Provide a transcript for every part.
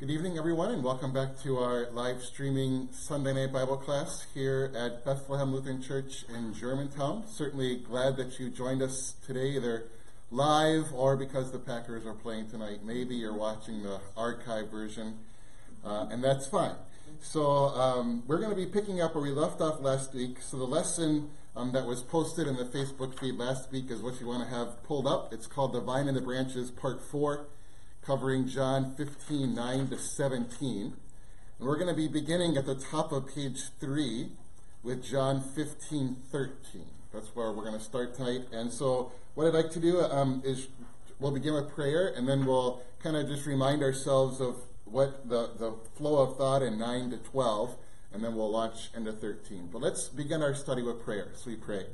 Good evening, everyone, and welcome back to our live streaming Sunday night Bible class here at Bethlehem Lutheran Church in Germantown. Certainly glad that you joined us today, either live or because the Packers are playing tonight. Maybe you're watching the archive version, uh, and that's fine. So um, we're going to be picking up where we left off last week. So the lesson um, that was posted in the Facebook feed last week is what you want to have pulled up. It's called The Vine and the Branches, Part 4 covering John 15, 9 to 17. And we're going to be beginning at the top of page 3 with John 15, 13. That's where we're going to start tonight. And so, what I'd like to do um, is we'll begin with prayer, and then we'll kind of just remind ourselves of what the, the flow of thought in 9 to 12, and then we'll launch into 13. But let's begin our study with prayer. So we pray.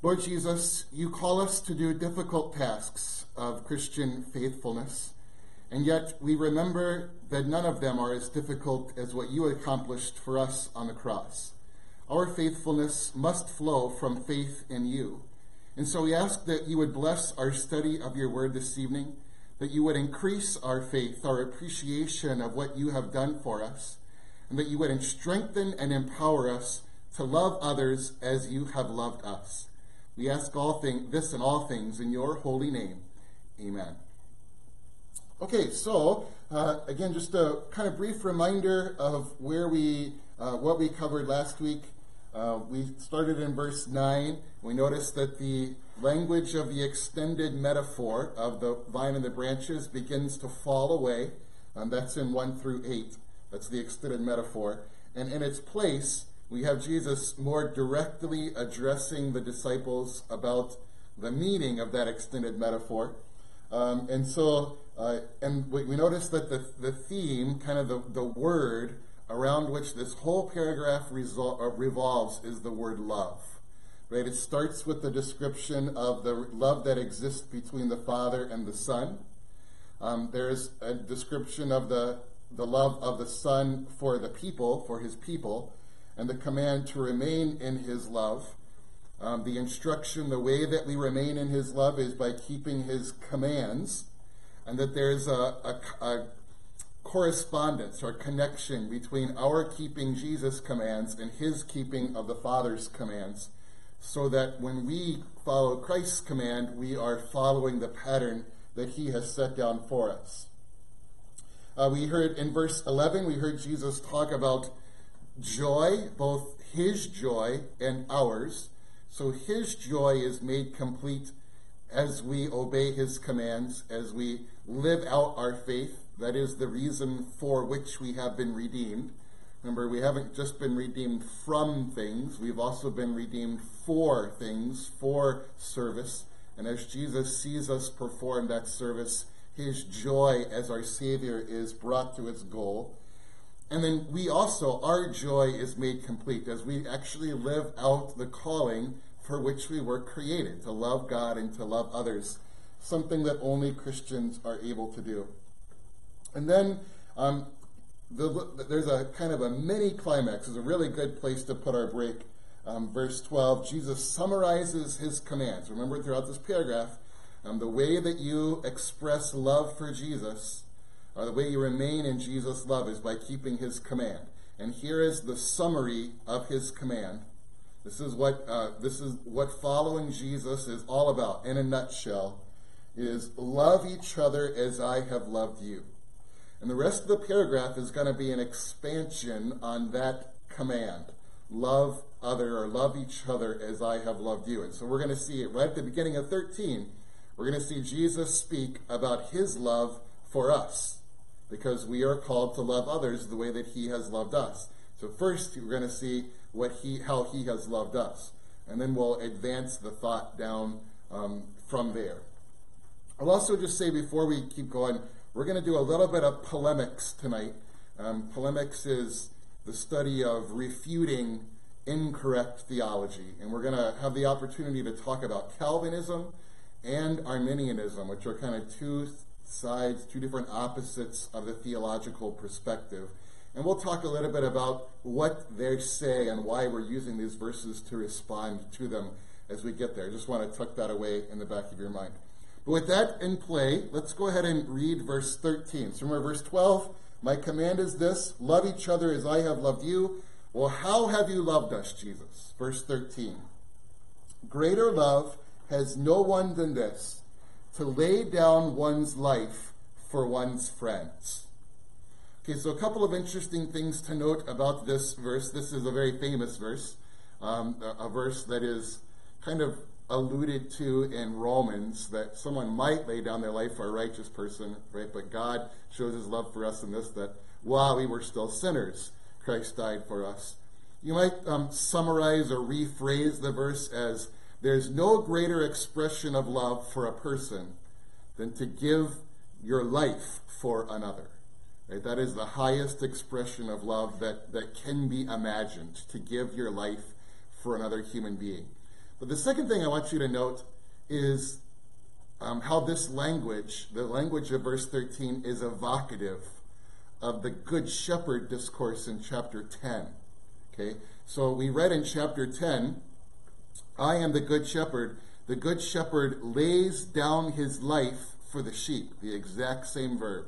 Lord Jesus, you call us to do difficult tasks of Christian faithfulness, and yet we remember that none of them are as difficult as what you accomplished for us on the cross. Our faithfulness must flow from faith in you. And so we ask that you would bless our study of your word this evening, that you would increase our faith, our appreciation of what you have done for us, and that you would strengthen and empower us to love others as you have loved us. We ask all thing, this and all things in your holy name. Amen. Okay, so uh, again, just a kind of brief reminder of where we, uh, what we covered last week. Uh, we started in verse 9. We noticed that the language of the extended metaphor of the vine and the branches begins to fall away. And that's in 1 through 8. That's the extended metaphor. And in its place, we have Jesus more directly addressing the disciples about the meaning of that extended metaphor. Um, and so, uh, and we, we, notice that the, the theme, kind of the, the word around which this whole paragraph resol- uh, revolves, is the word love. Right? It starts with the description of the love that exists between the Father and the Son. Um, there's a description of the, the love of the Son for the people, for his people and the command to remain in his love. Um, the instruction, the way that we remain in his love is by keeping his commands, and that there's a, a, a correspondence or connection between our keeping Jesus' commands and his keeping of the Father's commands, so that when we follow Christ's command, we are following the pattern that he has set down for us. Uh, we heard in verse 11, we heard Jesus talk about joy, both his joy and ours. So his joy is made complete as we obey his commands, as we live out our faith. That is the reason for which we have been redeemed. Remember, we haven't just been redeemed from things, we've also been redeemed for things, for service. And as Jesus sees us perform that service, his joy as our Savior is brought to its goal. And then we also, our joy is made complete as we actually live out the calling for which we were created to love God and to love others, something that only Christians are able to do. And then um, the, there's a kind of a mini climax, is a really good place to put our break. Um, verse 12, Jesus summarizes his commands. Remember, throughout this paragraph, um, the way that you express love for Jesus or the way you remain in Jesus' love is by keeping his command. And here is the summary of his command. This is what uh, this is what following Jesus is all about. In a nutshell, is love each other as I have loved you. And the rest of the paragraph is going to be an expansion on that command. Love other or love each other as I have loved you. And so we're going to see it right at the beginning of 13. We're going to see Jesus speak about his love for us because we are called to love others the way that he has loved us. So first we're going to see what he, how he has loved us. And then we'll advance the thought down um, from there. I'll also just say before we keep going, we're going to do a little bit of polemics tonight. Um, polemics is the study of refuting incorrect theology. And we're going to have the opportunity to talk about Calvinism and Arminianism, which are kind of two sides, two different opposites of the theological perspective. And we'll talk a little bit about what they say and why we're using these verses to respond to them as we get there. I just want to tuck that away in the back of your mind. But with that in play, let's go ahead and read verse 13. So remember, verse 12, my command is this love each other as I have loved you. Well, how have you loved us, Jesus? Verse 13. Greater love has no one than this to lay down one's life for one's friends. Okay, so a couple of interesting things to note about this verse. This is a very famous verse, um, a, a verse that is kind of alluded to in Romans that someone might lay down their life for a righteous person, right? But God shows his love for us in this that while we were still sinners, Christ died for us. You might um, summarize or rephrase the verse as there's no greater expression of love for a person than to give your life for another. Right? That is the highest expression of love that, that can be imagined, to give your life for another human being. But the second thing I want you to note is um, how this language, the language of verse 13, is evocative of the Good Shepherd discourse in chapter 10. Okay? So we read in chapter 10, I am the Good Shepherd. The Good Shepherd lays down his life for the sheep, the exact same verb.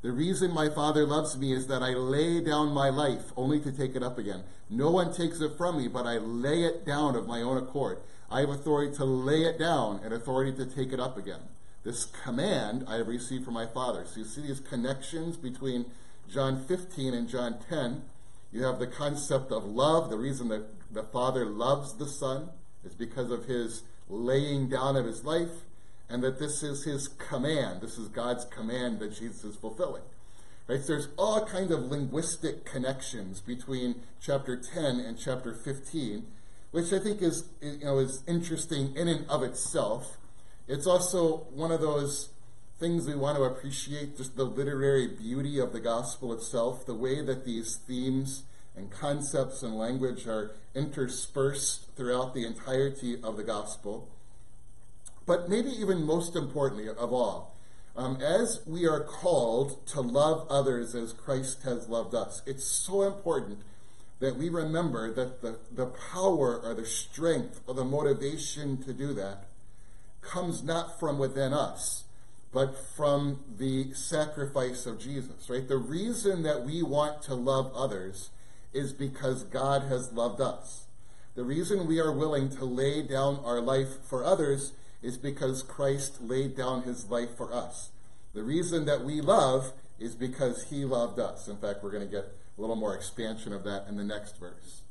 The reason my Father loves me is that I lay down my life only to take it up again. No one takes it from me, but I lay it down of my own accord. I have authority to lay it down and authority to take it up again. This command I have received from my Father. So you see these connections between John 15 and John 10. You have the concept of love. The reason that the Father loves the Son is because of his laying down of his life and that this is his command. This is God's command that Jesus is fulfilling. Right? So there's all kind of linguistic connections between chapter 10 and chapter 15, which I think is you know is interesting in and of itself. It's also one of those things we want to appreciate, just the literary beauty of the gospel itself, the way that these themes and concepts and language are interspersed throughout the entirety of the gospel. But maybe even most importantly of all, um, as we are called to love others as Christ has loved us, it's so important that we remember that the, the power or the strength or the motivation to do that comes not from within us, but from the sacrifice of Jesus, right? The reason that we want to love others is because God has loved us. The reason we are willing to lay down our life for others is because Christ laid down his life for us. The reason that we love is because he loved us. In fact, we're going to get a little more expansion of that in the next verse.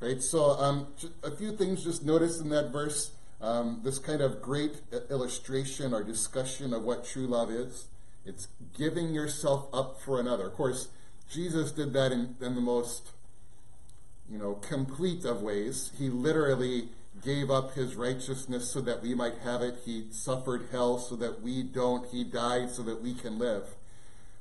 Right? So, um, a few things just notice in that verse. Um, this kind of great illustration or discussion of what true love is. It's giving yourself up for another. Of course, Jesus did that in, in the most, you know, complete of ways. He literally gave up his righteousness so that we might have it. He suffered hell so that we don't. He died so that we can live.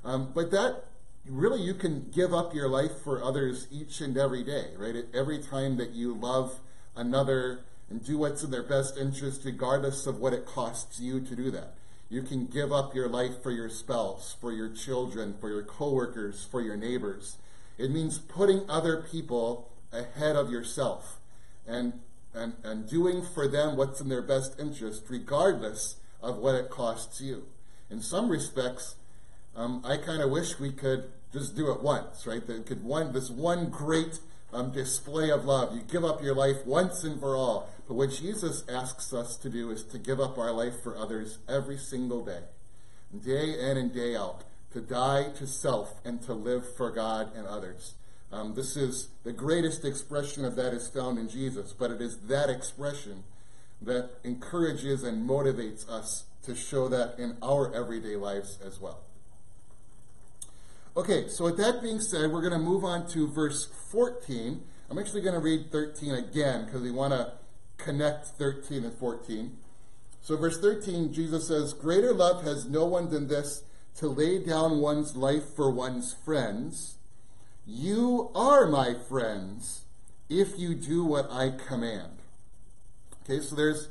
Um, but that really, you can give up your life for others each and every day, right? Every time that you love another and do what's in their best interest, regardless of what it costs you to do that. You can give up your life for your spouse, for your children, for your coworkers, for your neighbors. It means putting other people ahead of yourself. And and, and doing for them what's in their best interest, regardless of what it costs you. In some respects, um, I kind of wish we could just do it once, right? That could one this one great um, display of love. You give up your life once and for all. But what Jesus asks us to do is to give up our life for others every single day, day in and day out, to die to self and to live for God and others. Um, this is the greatest expression of that is found in Jesus, but it is that expression that encourages and motivates us to show that in our everyday lives as well. Okay, so with that being said, we're going to move on to verse 14. I'm actually going to read 13 again because we want to connect 13 and 14. So, verse 13, Jesus says, Greater love has no one than this to lay down one's life for one's friends. You are my friends if you do what I command. Okay, so there's,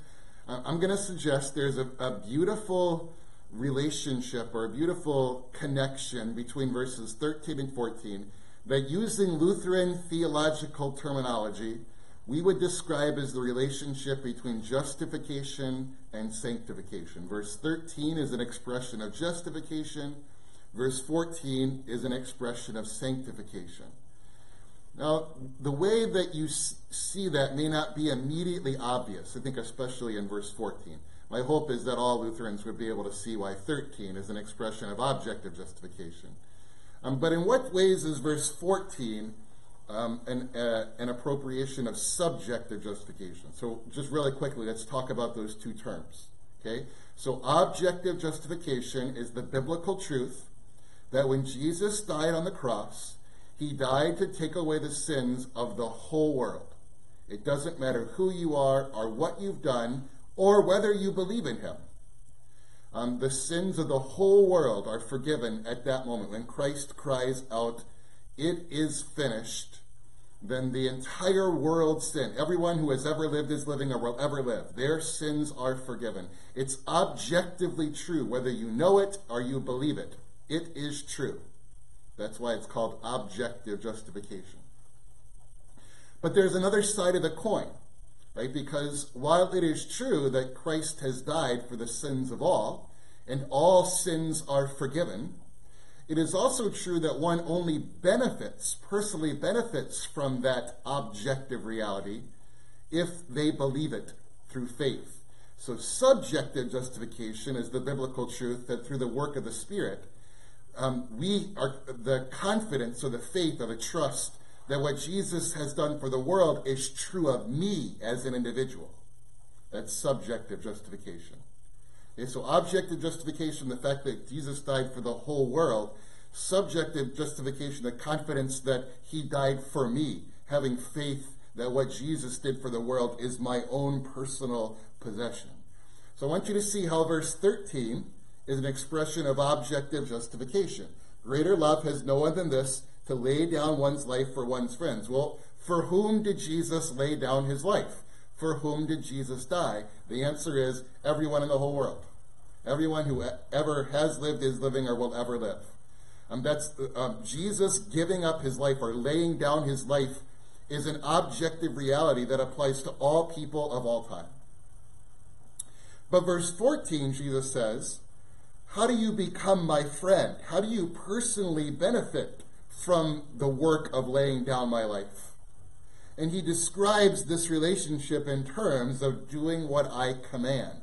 I'm going to suggest there's a, a beautiful relationship or a beautiful connection between verses 13 and 14 that using Lutheran theological terminology, we would describe as the relationship between justification and sanctification. Verse 13 is an expression of justification, verse 14 is an expression of sanctification. Now, the way that you see that may not be immediately obvious, I think, especially in verse 14. My hope is that all Lutherans would be able to see why 13 is an expression of objective justification. Um, but in what ways is verse 14 um, an, uh, an appropriation of subjective justification? So, just really quickly, let's talk about those two terms. Okay? So, objective justification is the biblical truth that when Jesus died on the cross, he died to take away the sins of the whole world. It doesn't matter who you are or what you've done or whether you believe in him. Um, the sins of the whole world are forgiven at that moment. When Christ cries out, It is finished, then the entire world's sin, everyone who has ever lived, is living, or will ever live, their sins are forgiven. It's objectively true, whether you know it or you believe it. It is true. That's why it's called objective justification. But there's another side of the coin, right? Because while it is true that Christ has died for the sins of all, and all sins are forgiven, it is also true that one only benefits, personally benefits from that objective reality if they believe it through faith. So, subjective justification is the biblical truth that through the work of the Spirit, um, we are the confidence or the faith or the trust that what Jesus has done for the world is true of me as an individual. That's subjective justification. Okay, so objective justification, the fact that Jesus died for the whole world. Subjective justification, the confidence that he died for me, having faith that what Jesus did for the world is my own personal possession. So I want you to see how verse 13 is an expression of objective justification. Greater love has no one than this to lay down one's life for one's friends. Well, for whom did Jesus lay down his life? For whom did Jesus die? The answer is everyone in the whole world. Everyone who ever has lived, is living, or will ever live. Um, that's um, Jesus giving up his life or laying down his life is an objective reality that applies to all people of all time. But verse 14, Jesus says, how do you become my friend? How do you personally benefit from the work of laying down my life? And he describes this relationship in terms of doing what I command.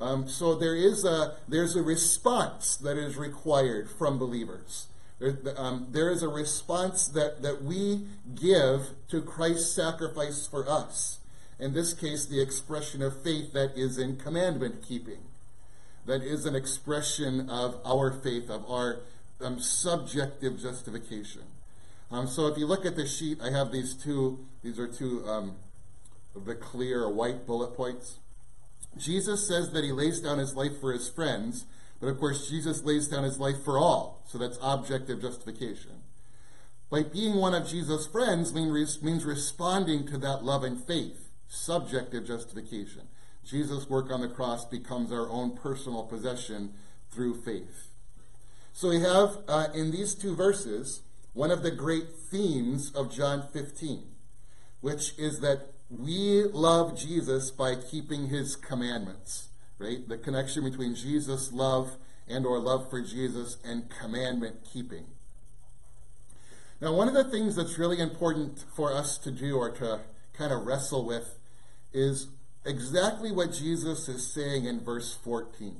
Um, so there is a there's a response that is required from believers. There, um, there is a response that, that we give to Christ's sacrifice for us. In this case, the expression of faith that is in commandment keeping that is an expression of our faith, of our um, subjective justification. Um, so if you look at the sheet, I have these two, these are two um, the clear white bullet points. Jesus says that he lays down his life for his friends, but of course, Jesus lays down his life for all. So that's objective justification. By being one of Jesus' friends means, means responding to that love and faith, subjective justification. Jesus' work on the cross becomes our own personal possession through faith. So we have uh, in these two verses one of the great themes of John 15, which is that we love Jesus by keeping his commandments, right? The connection between Jesus' love and or love for Jesus and commandment keeping. Now, one of the things that's really important for us to do or to kind of wrestle with is exactly what Jesus is saying in verse 14.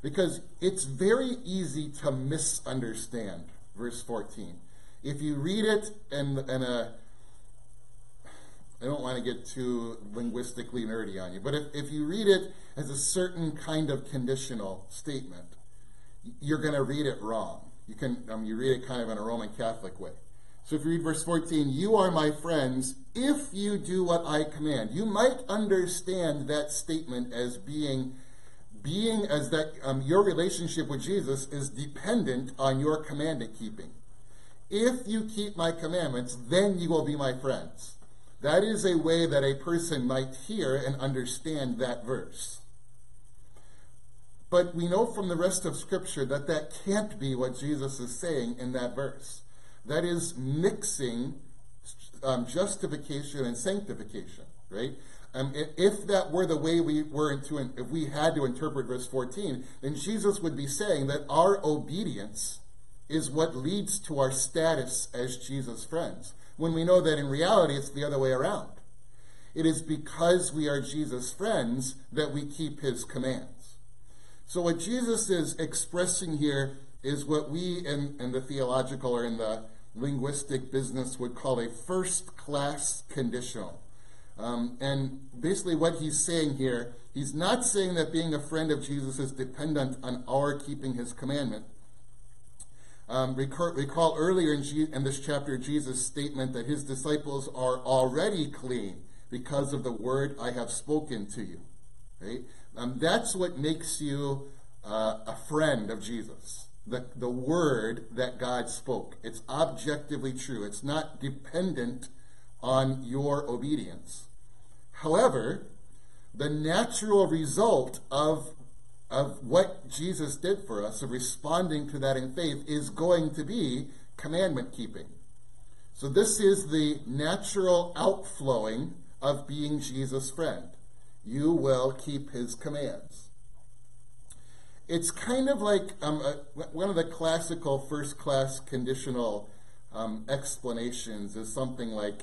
Because it's very easy to misunderstand verse 14. If you read it in, in a, I don't want to get too linguistically nerdy on you, but if, if you read it as a certain kind of conditional statement, you're going to read it wrong. You can um, you read it kind of in a Roman Catholic way. So if you read verse 14, you are my friends if you do what I command. You might understand that statement as being being as that um, your relationship with Jesus is dependent on your commandment keeping. If you keep my commandments, then you will be my friends. That is a way that a person might hear and understand that verse. But we know from the rest of Scripture that that can't be what Jesus is saying in that verse. That is mixing um, justification and sanctification, right? Um, if that were the way we were to, if we had to interpret verse 14, then Jesus would be saying that our obedience is what leads to our status as Jesus' friends. When we know that in reality it's the other way around. It is because we are Jesus' friends that we keep his commands. So what Jesus is expressing here is what we in, in the theological or in the linguistic business would call a first class conditional. Um, and basically, what he's saying here, he's not saying that being a friend of Jesus is dependent on our keeping his commandment. Um, recall, recall, earlier in, in this chapter Jesus' statement that his disciples are already clean because of the word I have spoken to you. Right? Um, that's what makes you uh, a friend of Jesus. The, the word that God spoke. It's objectively true. It's not dependent on your obedience. However, the natural result of, of what Jesus did for us, of responding to that in faith, is going to be commandment keeping. So, this is the natural outflowing of being Jesus' friend. You will keep his commands. It's kind of like um, a, one of the classical first class conditional um, explanations is something like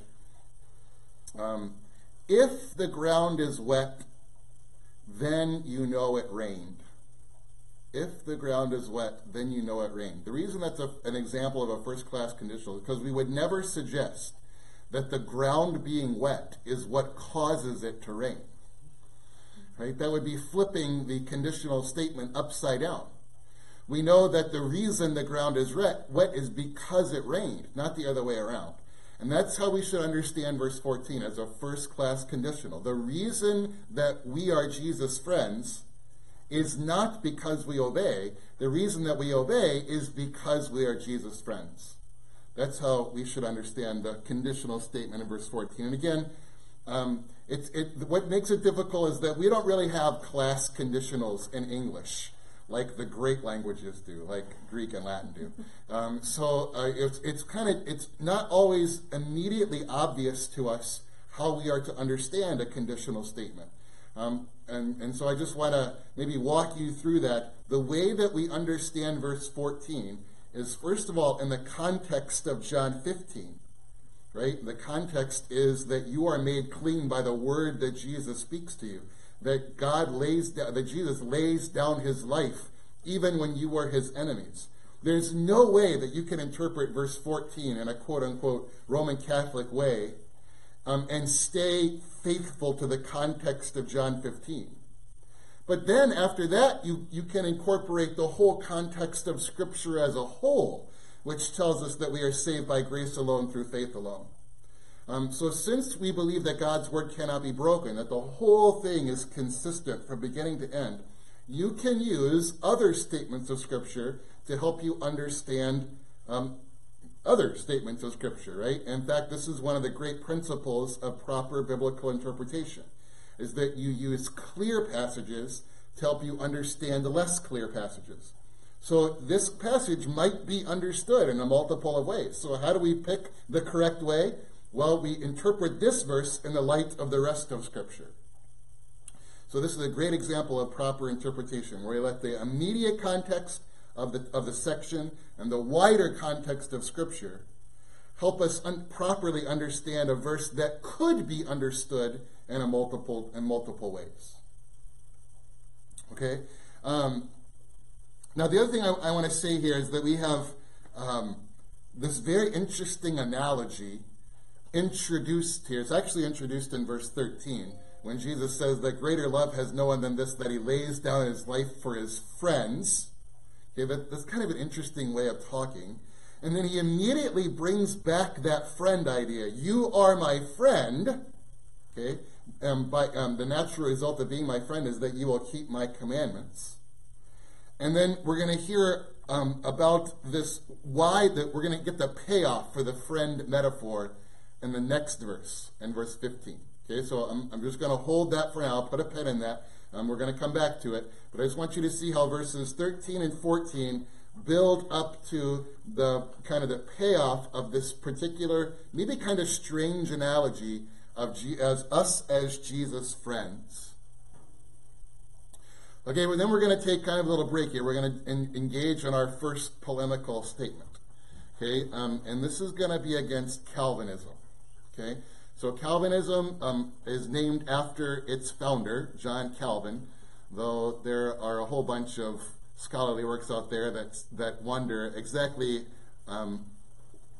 um, if the ground is wet, then you know it rained. If the ground is wet, then you know it rained. The reason that's a, an example of a first class conditional is because we would never suggest that the ground being wet is what causes it to rain. Right? That would be flipping the conditional statement upside down. We know that the reason the ground is wet, is because it rained, not the other way around. And that's how we should understand verse 14 as a first class conditional. The reason that we are Jesus' friends is not because we obey. The reason that we obey is because we are Jesus' friends. That's how we should understand the conditional statement in verse 14. And again, um, it, what makes it difficult is that we don't really have class conditionals in English like the great languages do, like Greek and Latin do. Um, so uh, it's, it's kind of it's not always immediately obvious to us how we are to understand a conditional statement. Um, and, and so I just want to maybe walk you through that. The way that we understand verse 14 is, first of all, in the context of John 15. Right? The context is that you are made clean by the word that Jesus speaks to you that God lays down, that Jesus lays down his life even when you were his enemies. There's no way that you can interpret verse 14 in a quote unquote Roman Catholic way um, and stay faithful to the context of John 15. But then after that, you, you can incorporate the whole context of Scripture as a whole, which tells us that we are saved by grace alone through faith alone. Um, so, since we believe that God's word cannot be broken, that the whole thing is consistent from beginning to end, you can use other statements of Scripture to help you understand um, other statements of Scripture, right? In fact, this is one of the great principles of proper biblical interpretation, is that you use clear passages to help you understand the less clear passages. So this passage might be understood in a multiple of ways. So how do we pick the correct way? Well, we interpret this verse in the light of the rest of Scripture. So this is a great example of proper interpretation, where you let the immediate context of the, of the section and the wider context of Scripture help us un- properly understand a verse that could be understood in a multiple in multiple ways. Okay. Um, now, the other thing I, I want to say here is that we have um, this very interesting analogy introduced here. It's actually introduced in verse 13 when Jesus says that greater love has no one than this, that he lays down his life for his friends. Okay, but that's kind of an interesting way of talking. And then he immediately brings back that friend idea. You are my friend. Okay, um, by um, the natural result of being my friend is that you will keep my commandments. And then we're going to hear um, about this why that we're going to get the payoff for the friend metaphor in the next verse, in verse 15. Okay, so I'm, I'm just going to hold that for now, put a pen in that. Um, we're going to come back to it. But I just want you to see how verses 13 and 14 build up to the kind of the payoff of this particular, maybe kind of strange analogy of G- as us as Jesus' friends. Okay, well, then we're going to take kind of a little break here. We're going to engage in our first polemical statement. Okay, um, and this is going to be against Calvinism. Okay, so Calvinism um, is named after its founder, John Calvin, though there are a whole bunch of scholarly works out there that that wonder exactly um,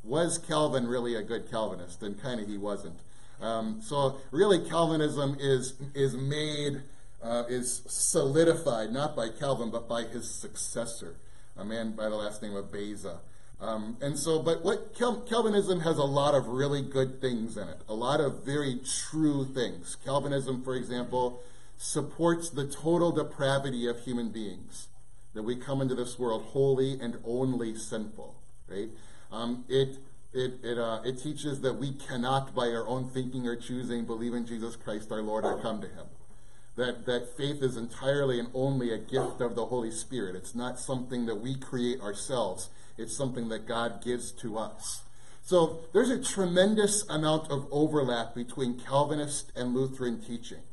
was Calvin really a good Calvinist, and kind of he wasn't. Um, so really, Calvinism is is made uh, is solidified not by Calvin but by his successor, a man by the last name of Beza. Um, and so, but what Cal- Calvinism has a lot of really good things in it, a lot of very true things. Calvinism, for example, supports the total depravity of human beings that we come into this world wholly and only sinful, right? Um, it it it, uh, it teaches that we cannot, by our own thinking or choosing, believe in Jesus Christ our Lord or come to Him. That that faith is entirely and only a gift of the Holy Spirit. It's not something that we create ourselves. It's something that God gives to us. So there's a tremendous amount of overlap between Calvinist and Lutheran teaching.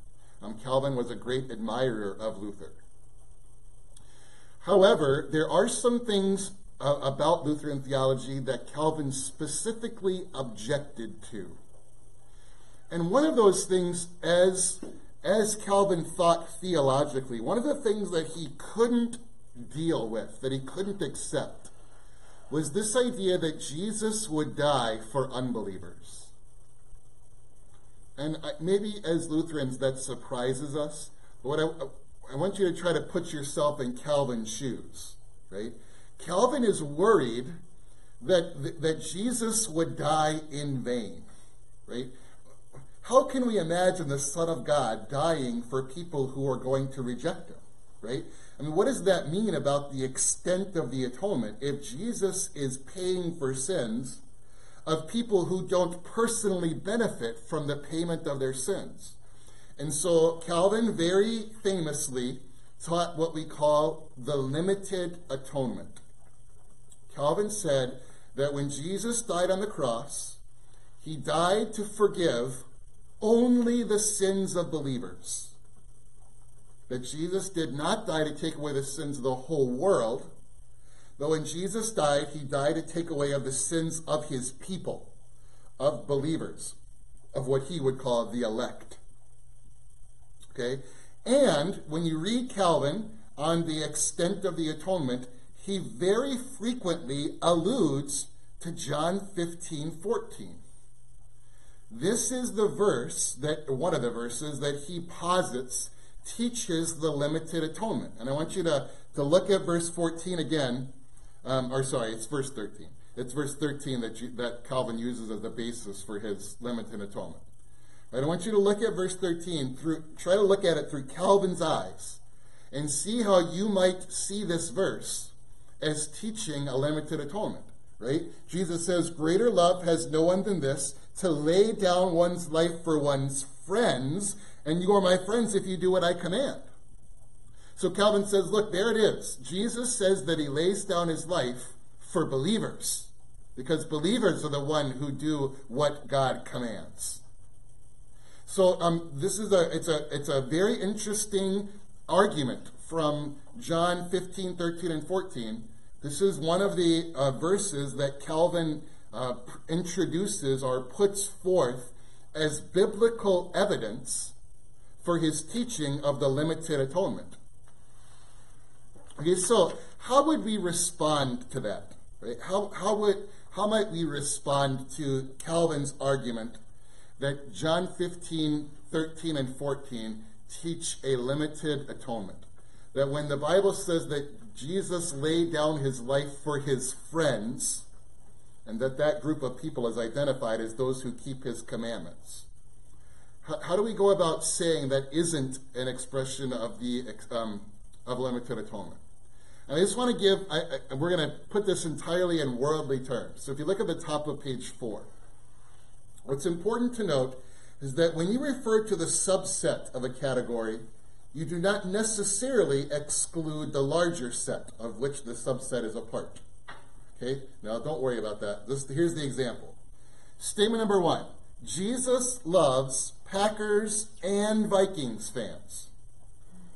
Um, Calvin was a great admirer of Luther. However, there are some things uh, about Lutheran theology that Calvin specifically objected to. And one of those things, as, as Calvin thought theologically, one of the things that he couldn't deal with, that he couldn't accept, was this idea that Jesus would die for unbelievers. And maybe as Lutherans that surprises us. But what I, I want you to try to put yourself in Calvin's shoes, right? Calvin is worried that, that Jesus would die in vain, right? How can we imagine the Son of God dying for people who are going to reject him, right? I mean, what does that mean about the extent of the atonement if Jesus is paying for sins of people who don't personally benefit from the payment of their sins? And so Calvin very famously taught what we call the limited atonement. Calvin said that when Jesus died on the cross, he died to forgive only the sins of believers. That Jesus did not die to take away the sins of the whole world, but when Jesus died, he died to take away of the sins of his people, of believers, of what he would call the elect. Okay? And when you read Calvin on the extent of the atonement, he very frequently alludes to John 15, 14. This is the verse that, one of the verses that he posits teaches the limited atonement. And I want you to, to look at verse 14 again, um, or sorry, it's verse 13. It's verse 13 that, you, that Calvin uses as the basis for his limited atonement. I want you to look at verse 13 through try to look at it through Calvin's eyes and see how you might see this verse as teaching a limited atonement, right? Jesus says, "Greater love has no one than this, to lay down one's life for one's friends, and you are my friends if you do what I command." So Calvin says, "Look, there it is. Jesus says that he lays down his life for believers, because believers are the one who do what God commands." So um, this is a it's a it's a very interesting argument from John 15, 13, and 14. This is one of the uh, verses that Calvin uh, introduces or puts forth as biblical evidence for his teaching of the limited atonement. Okay, so how would we respond to that? Right? How, how, would, how might we respond to Calvin's argument that John 15, 13, and 14 teach a limited atonement. That when the Bible says that Jesus laid down his life for his friends, and that that group of people is identified as those who keep his commandments. How, how do we go about saying that isn't an expression of the um, of limited atonement? And I just want to give, I, I, we're going to put this entirely in worldly terms. So if you look at the top of page four, What's important to note is that when you refer to the subset of a category, you do not necessarily exclude the larger set of which the subset is a part. Okay? Now, don't worry about that. This, here's the example. Statement number one Jesus loves Packers and Vikings fans.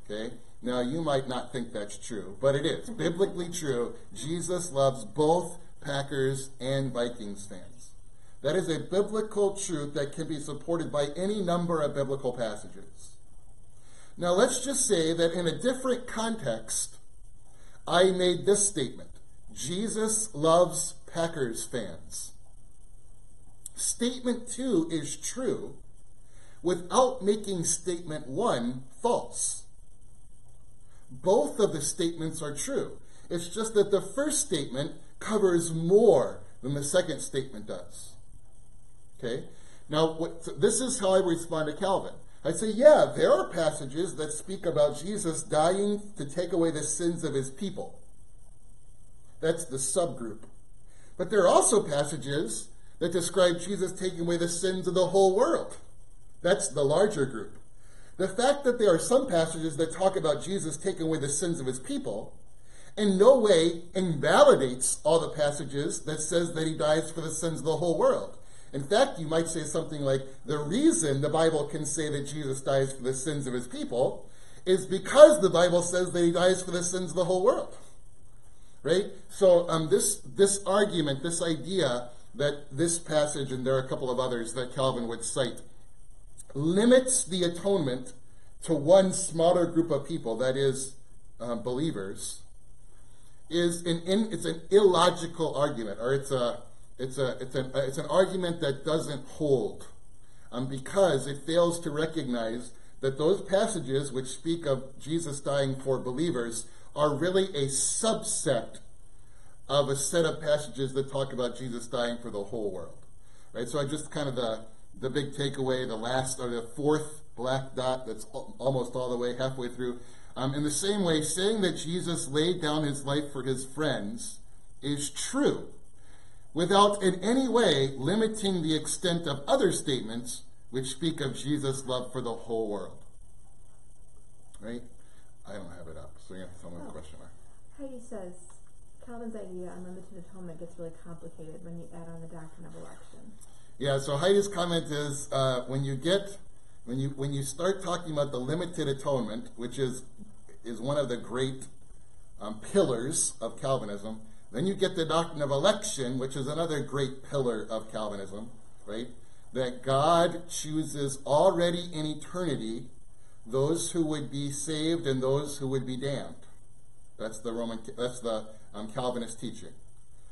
Okay? Now, you might not think that's true, but it is. Biblically true. Jesus loves both Packers and Vikings fans. That is a biblical truth that can be supported by any number of biblical passages. Now, let's just say that in a different context, I made this statement Jesus loves Packers fans. Statement two is true without making statement one false. Both of the statements are true. It's just that the first statement covers more than the second statement does. Okay? Now, what, so this is how I respond to Calvin. I say, yeah, there are passages that speak about Jesus dying to take away the sins of his people. That's the subgroup. But there are also passages that describe Jesus taking away the sins of the whole world. That's the larger group. The fact that there are some passages that talk about Jesus taking away the sins of his people in no way invalidates all the passages that says that he dies for the sins of the whole world. In fact, you might say something like the reason the Bible can say that Jesus dies for the sins of his people is because the Bible says that he dies for the sins of the whole world. Right? So um, this this argument, this idea that this passage, and there are a couple of others that Calvin would cite, limits the atonement to one smaller group of people, that is, uh, believers, is an in, it's an illogical argument, or it's a it's a it's an it's an argument that doesn't hold, um, because it fails to recognize that those passages which speak of Jesus dying for believers are really a subset of a set of passages that talk about Jesus dying for the whole world. Right? So I just kind of the the big takeaway, the last or the fourth black dot that's almost all the way halfway through. Um, in the same way, saying that Jesus laid down his life for his friends is true, without in any way limiting the extent of other statements which speak of Jesus' love for the whole world. Right? I don't have it up, so have tell me the question. Heidi says Calvin's idea on limited atonement gets really complicated when you add on the doctrine of election. Yeah, so Heidi's comment is uh, when you get when you when you start talking about the limited atonement, which is is one of the great um, pillars of Calvinism, then you get the doctrine of election, which is another great pillar of Calvinism, right? That God chooses already in eternity those who would be saved and those who would be damned. That's the Roman. That's the um, Calvinist teaching,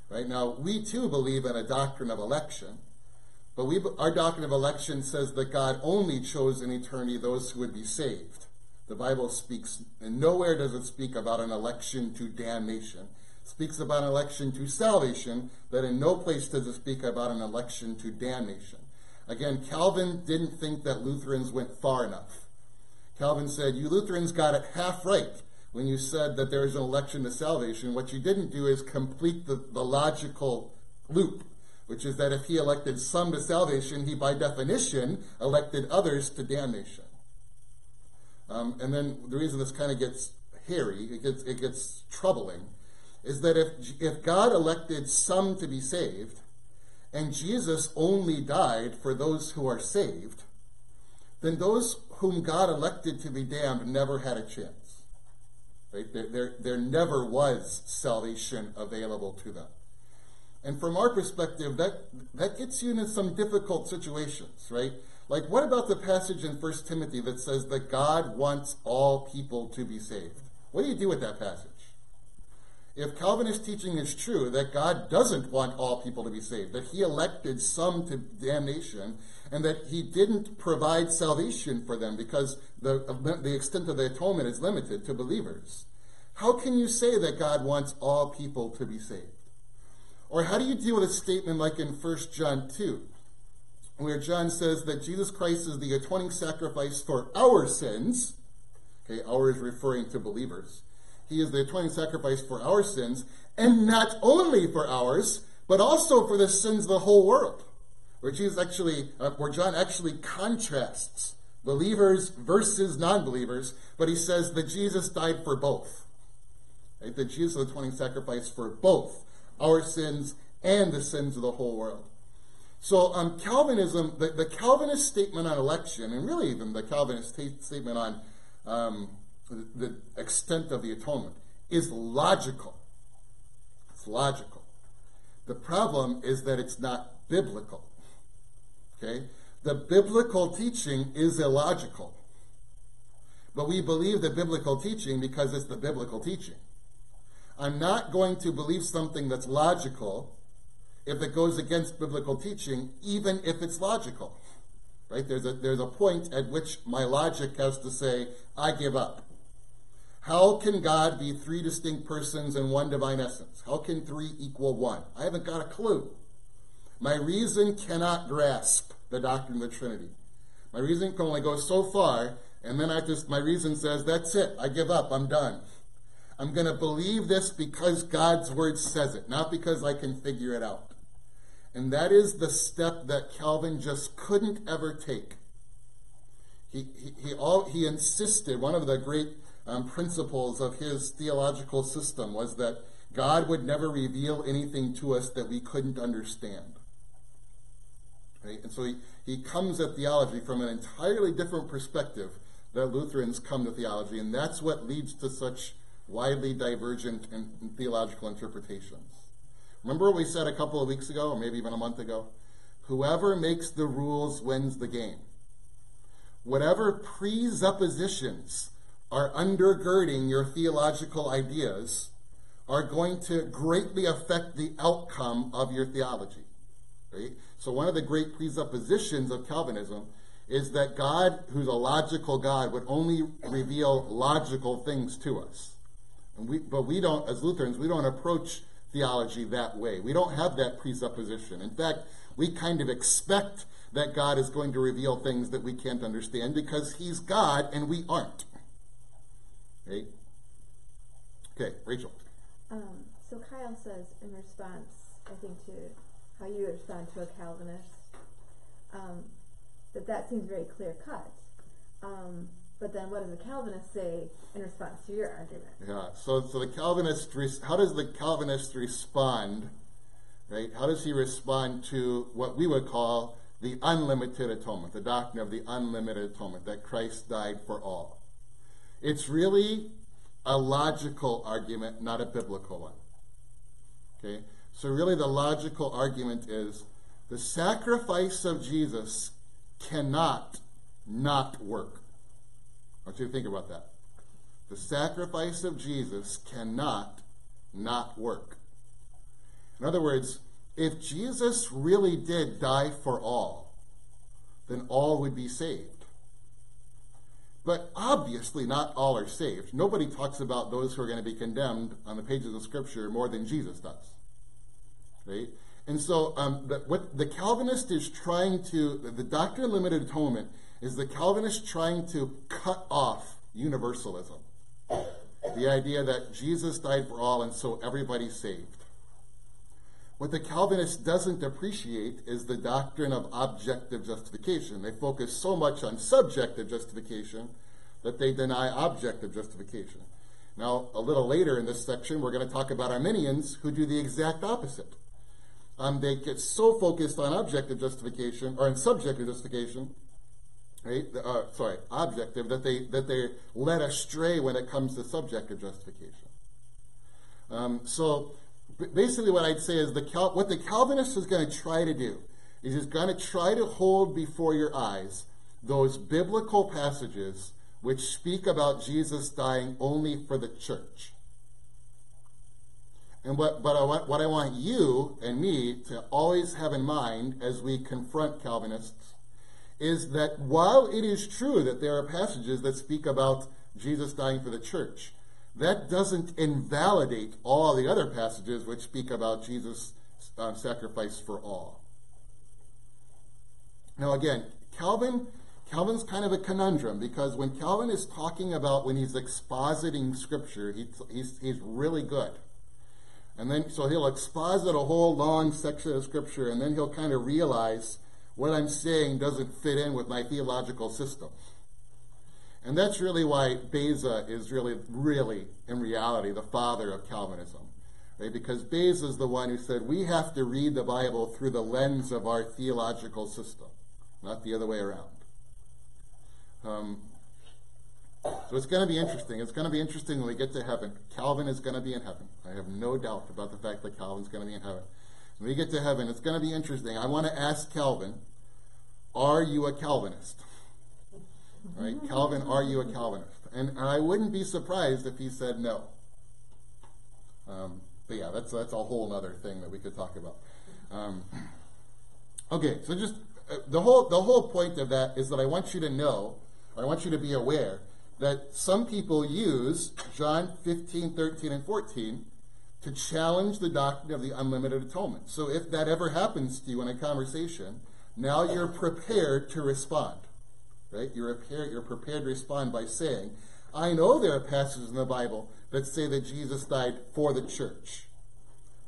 right? Now we too believe in a doctrine of election but we, our doctrine of election says that God only chose in eternity those who would be saved. The Bible speaks, and nowhere does it speak about an election to damnation. It speaks about an election to salvation, but in no place does it speak about an election to damnation. Again, Calvin didn't think that Lutherans went far enough. Calvin said, You Lutherans got it half right when you said that there is an election to salvation. What you didn't do is complete the, the logical loop which is that if he elected some to salvation, he by definition elected others to damnation. Um, and then the reason this kind of gets hairy, it gets, it gets troubling, is that if, if God elected some to be saved, and Jesus only died for those who are saved, then those whom God elected to be damned never had a chance. Right? There, there, there never was salvation available to them. And from our perspective, that, that gets you into some difficult situations, right? Like, what about the passage in 1 Timothy that says that God wants all people to be saved? What do you do with that passage? If Calvinist teaching is true, that God doesn't want all people to be saved, that he elected some to damnation, and that he didn't provide salvation for them because the, the extent of the atonement is limited to believers, how can you say that God wants all people to be saved? Or how do you deal with a statement like in 1 John 2, where John says that Jesus Christ is the atoning sacrifice for our sins? Okay, our is referring to believers. He is the atoning sacrifice for our sins, and not only for ours, but also for the sins of the whole world. Where Jesus actually, uh, where John actually contrasts believers versus non believers, but he says that Jesus died for both. Right? That Jesus is the atoning sacrifice for both our sins and the sins of the whole world. So um, Calvinism, the, the, Calvinist statement on election, and really even the Calvinist t- statement on um, the, the extent of the atonement, is logical. It's logical. The problem is that it's not biblical. Okay? The biblical teaching is illogical. But we believe the biblical teaching because it's the biblical teaching. I'm not going to believe something that's logical if it goes against biblical teaching, even if it's logical. Right? There's a, there's a point at which my logic has to say, I give up. How can God be three distinct persons and one divine essence? How can three equal one? I haven't got a clue. My reason cannot grasp the doctrine of the Trinity. My reason can only go so far, and then I just my reason says, that's it, I give up, I'm done. I'm going to believe this because God's word says it, not because I can figure it out. And that is the step that Calvin just couldn't ever take. He, he, he, all, he insisted, one of the great um, principles of his theological system was that God would never reveal anything to us that we couldn't understand. Right? And so he, he comes at theology from an entirely different perspective that Lutherans come to theology, and that's what leads to such widely divergent in, in theological interpretations. Remember what we said a couple of weeks ago, or maybe even a month ago? Whoever makes the rules wins the game. Whatever presuppositions are undergirding your theological ideas are going to greatly affect the outcome of your theology. Right? So, one of the great presuppositions of Calvinism is that God, who's a logical God, would only reveal logical things to us. And we, but we don't, as Lutherans, we don't approach theology that way. We don't have that presupposition. In fact, we kind of expect that God is going to reveal things that we can't understand because He's God and we aren't. Right? Okay, Rachel. Um, so Kyle says in response, I think, to how you respond to a Calvinist, um, that that seems very clear cut. Um, but then what does the Calvinist say in response to your argument? Yeah, so, so the Calvinist, how does the Calvinist respond, right? How does he respond to what we would call the unlimited atonement, the doctrine of the unlimited atonement, that Christ died for all? It's really a logical argument, not a biblical one. Okay? So, really, the logical argument is the sacrifice of Jesus cannot not work. I want you to think about that. The sacrifice of Jesus cannot not work. In other words, if Jesus really did die for all, then all would be saved. But obviously, not all are saved. Nobody talks about those who are going to be condemned on the pages of Scripture more than Jesus does. Right? And so, um, the, what the Calvinist is trying to, the doctrine of limited atonement is the Calvinist trying to cut off universalism. The idea that Jesus died for all and so everybody's saved. What the Calvinist doesn't appreciate is the doctrine of objective justification. They focus so much on subjective justification that they deny objective justification. Now, a little later in this section, we're going to talk about Arminians who do the exact opposite. Um, they get so focused on objective justification or on subjective justification right? Uh, sorry, objective, that they that they're led astray when it comes to subjective justification. Um, so basically, what I'd say is the Cal- what the Calvinist is going to try to do is he's going to try to hold before your eyes those biblical passages which speak about Jesus dying only for the church. And what, but I want, what I want you and me to always have in mind as we confront Calvinists is that while it is true that there are passages that speak about Jesus dying for the church, that doesn't invalidate all the other passages which speak about Jesus' um, sacrifice for all. Now, again, Calvin, Calvin's kind of a conundrum because when Calvin is talking about when he's expositing Scripture, he, he's, he's really good. And then, so he'll exposit a whole long section of Scripture, and then he'll kind of realize what I'm saying doesn't fit in with my theological system. And that's really why Beza is really, really, in reality, the father of Calvinism. Right? Because Beza is the one who said we have to read the Bible through the lens of our theological system, not the other way around. Um, so it's going to be interesting. It's going to be interesting when we get to heaven. Calvin is going to be in heaven. I have no doubt about the fact that Calvin's going to be in heaven. When we get to heaven, it's going to be interesting. I want to ask Calvin, are you a Calvinist? Right? Calvin, are you a Calvinist? And, and I wouldn't be surprised if he said no. Um, but yeah, that's that's a whole other thing that we could talk about. Um, okay, so just uh, the whole the whole point of that is that I want you to know, or I want you to be aware that some people use John 15, 13, and 14 to challenge the doctrine of the unlimited atonement. So if that ever happens to you in a conversation, now you're prepared to respond. Right? You're prepared, you're prepared to respond by saying, I know there are passages in the Bible that say that Jesus died for the church.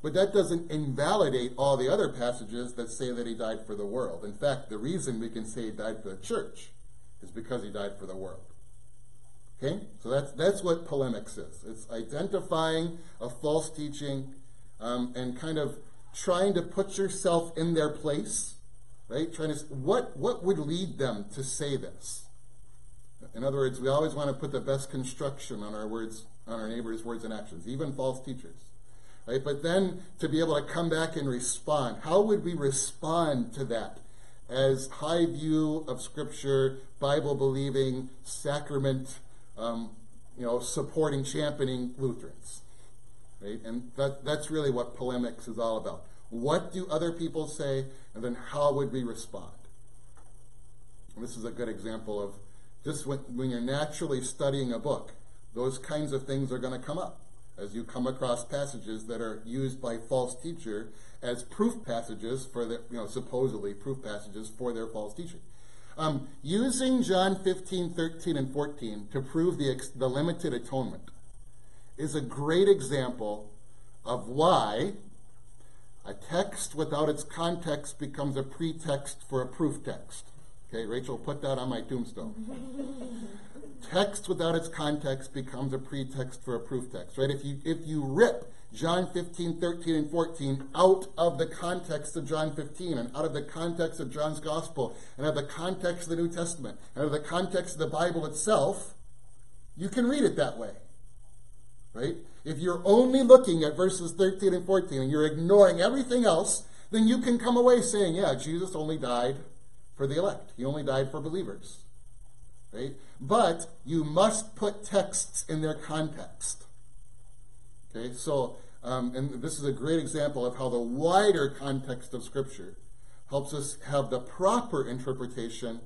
But that doesn't invalidate all the other passages that say that he died for the world. In fact, the reason we can say he died for the church is because he died for the world. Okay? So that's, that's what polemics is. It's identifying a false teaching um, and kind of trying to put yourself in their place, right? Trying to, what, what would lead them to say this? In other words, we always want to put the best construction on our words, on our neighbors' words and actions, even false teachers. Right? But then to be able to come back and respond, how would we respond to that as high view of Scripture, Bible believing, sacrament, um, you know, supporting, championing Lutherans? Right? And that, that's really what polemics is all about. What do other people say, and then how would we respond? And this is a good example of just when, when you're naturally studying a book, those kinds of things are going to come up as you come across passages that are used by false teacher as proof passages for the, you know, supposedly proof passages for their false teaching. Um, using John 15, 13, and 14 to prove the, the limited atonement is a great example of why a text without its context becomes a pretext for a proof text. Okay, Rachel, put that on my tombstone. text without its context becomes a pretext for a proof text, right? If you if you rip John 15, 13, and 14 out of the context of John 15 and out of the context of John's gospel and out of the context of the New Testament and out of the context of the Bible itself, you can read it that way. Right? If you're only looking at verses 13 and 14 and you're ignoring everything else, then you can come away saying, yeah, Jesus only died for the elect. He only died for believers. Right? But you must put texts in their context. Okay, so, um, and this is a great example of how the wider context of Scripture helps us have the proper interpretation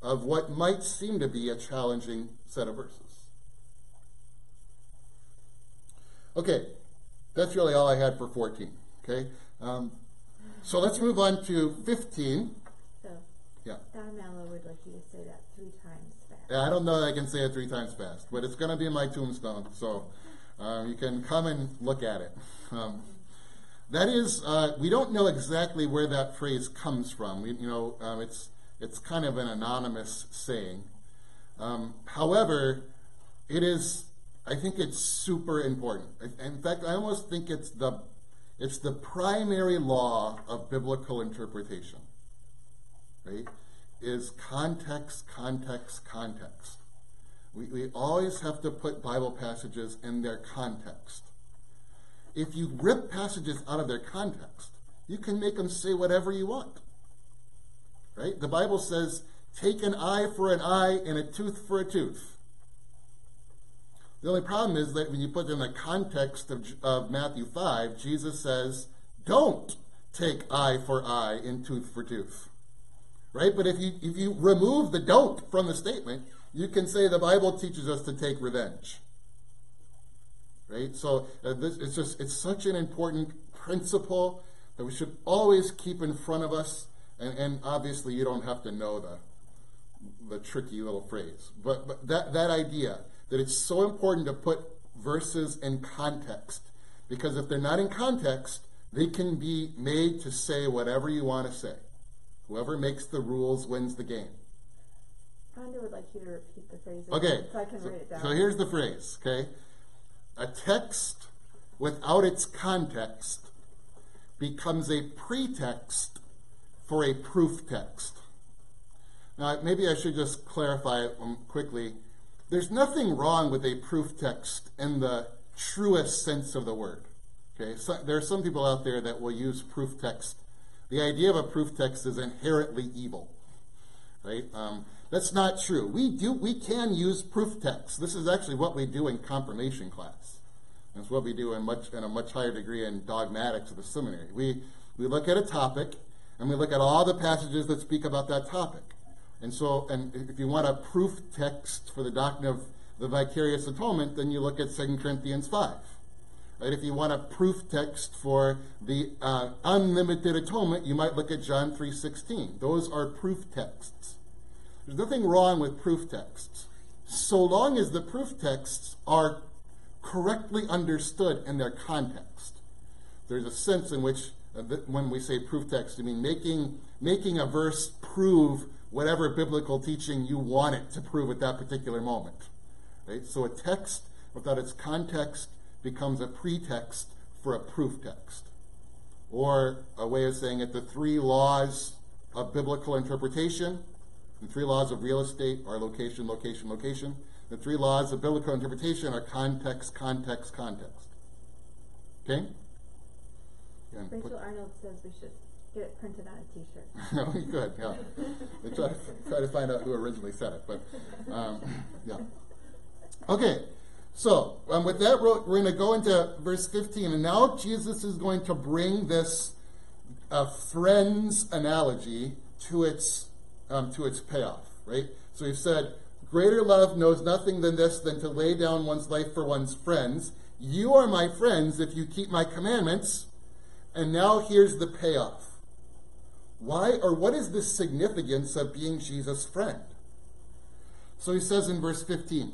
of what might seem to be a challenging set of verses. Okay, that's really all I had for 14. Okay, um, so let's move on to 15. So, Yeah. Don Mallow would like you to say that three times fast. Yeah, I don't know that I can say it three times fast, but it's going to be in my tombstone, so uh, you can come and look at it. Um, that is, uh, we don't know exactly where that phrase comes from. We, you know, um, it's it's kind of an anonymous saying. Um, however, it is. I think it's super important. In fact, I almost think it's the it's the primary law of biblical interpretation. Right? Is context, context, context. We, we always have to put Bible passages in their context. If you rip passages out of their context, you can make them say whatever you want. Right? The Bible says, take an eye for an eye and a tooth for a tooth. The only problem is that when you put it in the context of, of Matthew 5, Jesus says, don't take eye for eye and tooth for tooth. Right? But if you, if you remove the don't from the statement, you can say the Bible teaches us to take revenge. Right? So uh, this, it's just it's such an important principle that we should always keep in front of us. And, and obviously, you don't have to know the the tricky little phrase, but but that that idea that it's so important to put verses in context because if they're not in context, they can be made to say whatever you want to say. Whoever makes the rules wins the game. Rhonda would like you to repeat the phrase. Okay. So I can So, write it down. so here's the phrase, okay? A text without its context becomes a pretext for a proof text. Now, maybe I should just clarify it um, quickly. There's nothing wrong with a proof text in the truest sense of the word. Okay, so there are some people out there that will use proof text. The idea of a proof text is inherently evil, right? Um, that's not true. We do we can use proof text. This is actually what we do in confirmation class. It's what we do in much in a much higher degree in dogmatics of the seminary. We we look at a topic and we look at all the passages that speak about that topic. And so, and if you want a proof text for the doctrine of the vicarious atonement, then you look at 2 Corinthians 5. Right? If you want a proof text for the uh, unlimited atonement, you might look at John 3.16. Those are proof texts. There's nothing wrong with proof texts, so long as the proof texts are correctly understood in their context. There's a sense in which, uh, when we say proof text, I mean making, making a verse prove whatever biblical teaching you want it to prove at that particular moment. Right? So a text without its context becomes a pretext for a proof text. Or a way of saying it, the three laws of biblical interpretation, the three laws of real estate are location, location, location. The three laws of biblical interpretation are context, context, context. Okay? Rachel Arnold says we should get it printed on a T-shirt. no, you could, yeah. They try to, try to find out who originally said it, but um, yeah. Okay, so um, with that, we're, we're going to go into verse 15, and now Jesus is going to bring this uh, friends analogy to its um, to its payoff, right? So he said, "Greater love knows nothing than this, than to lay down one's life for one's friends. You are my friends if you keep my commandments." And now here's the payoff. Why or what is the significance of being Jesus' friend? So he says in verse 15,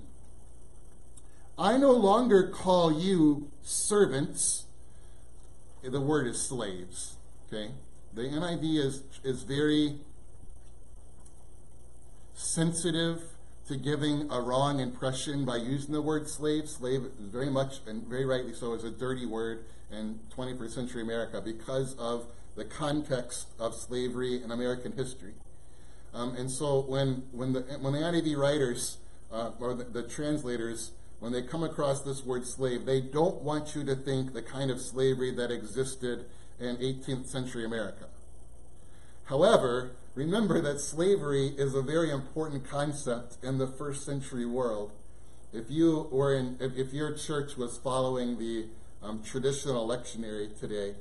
I no longer call you servants. The word is slaves. Okay? The NIV is, is very sensitive to giving a wrong impression by using the word slave. Slave is very much, and very rightly so, is a dirty word in 21st century America because of the context of slavery in American history. Um, and so when, when, the, when the NIV writers uh, or the, the translators, when they come across this word slave, they don't want you to think the kind of slavery that existed in 18th century America. However, remember that slavery is a very important concept in the first century world. If you were in, if, if your church was following the um, traditional lectionary today,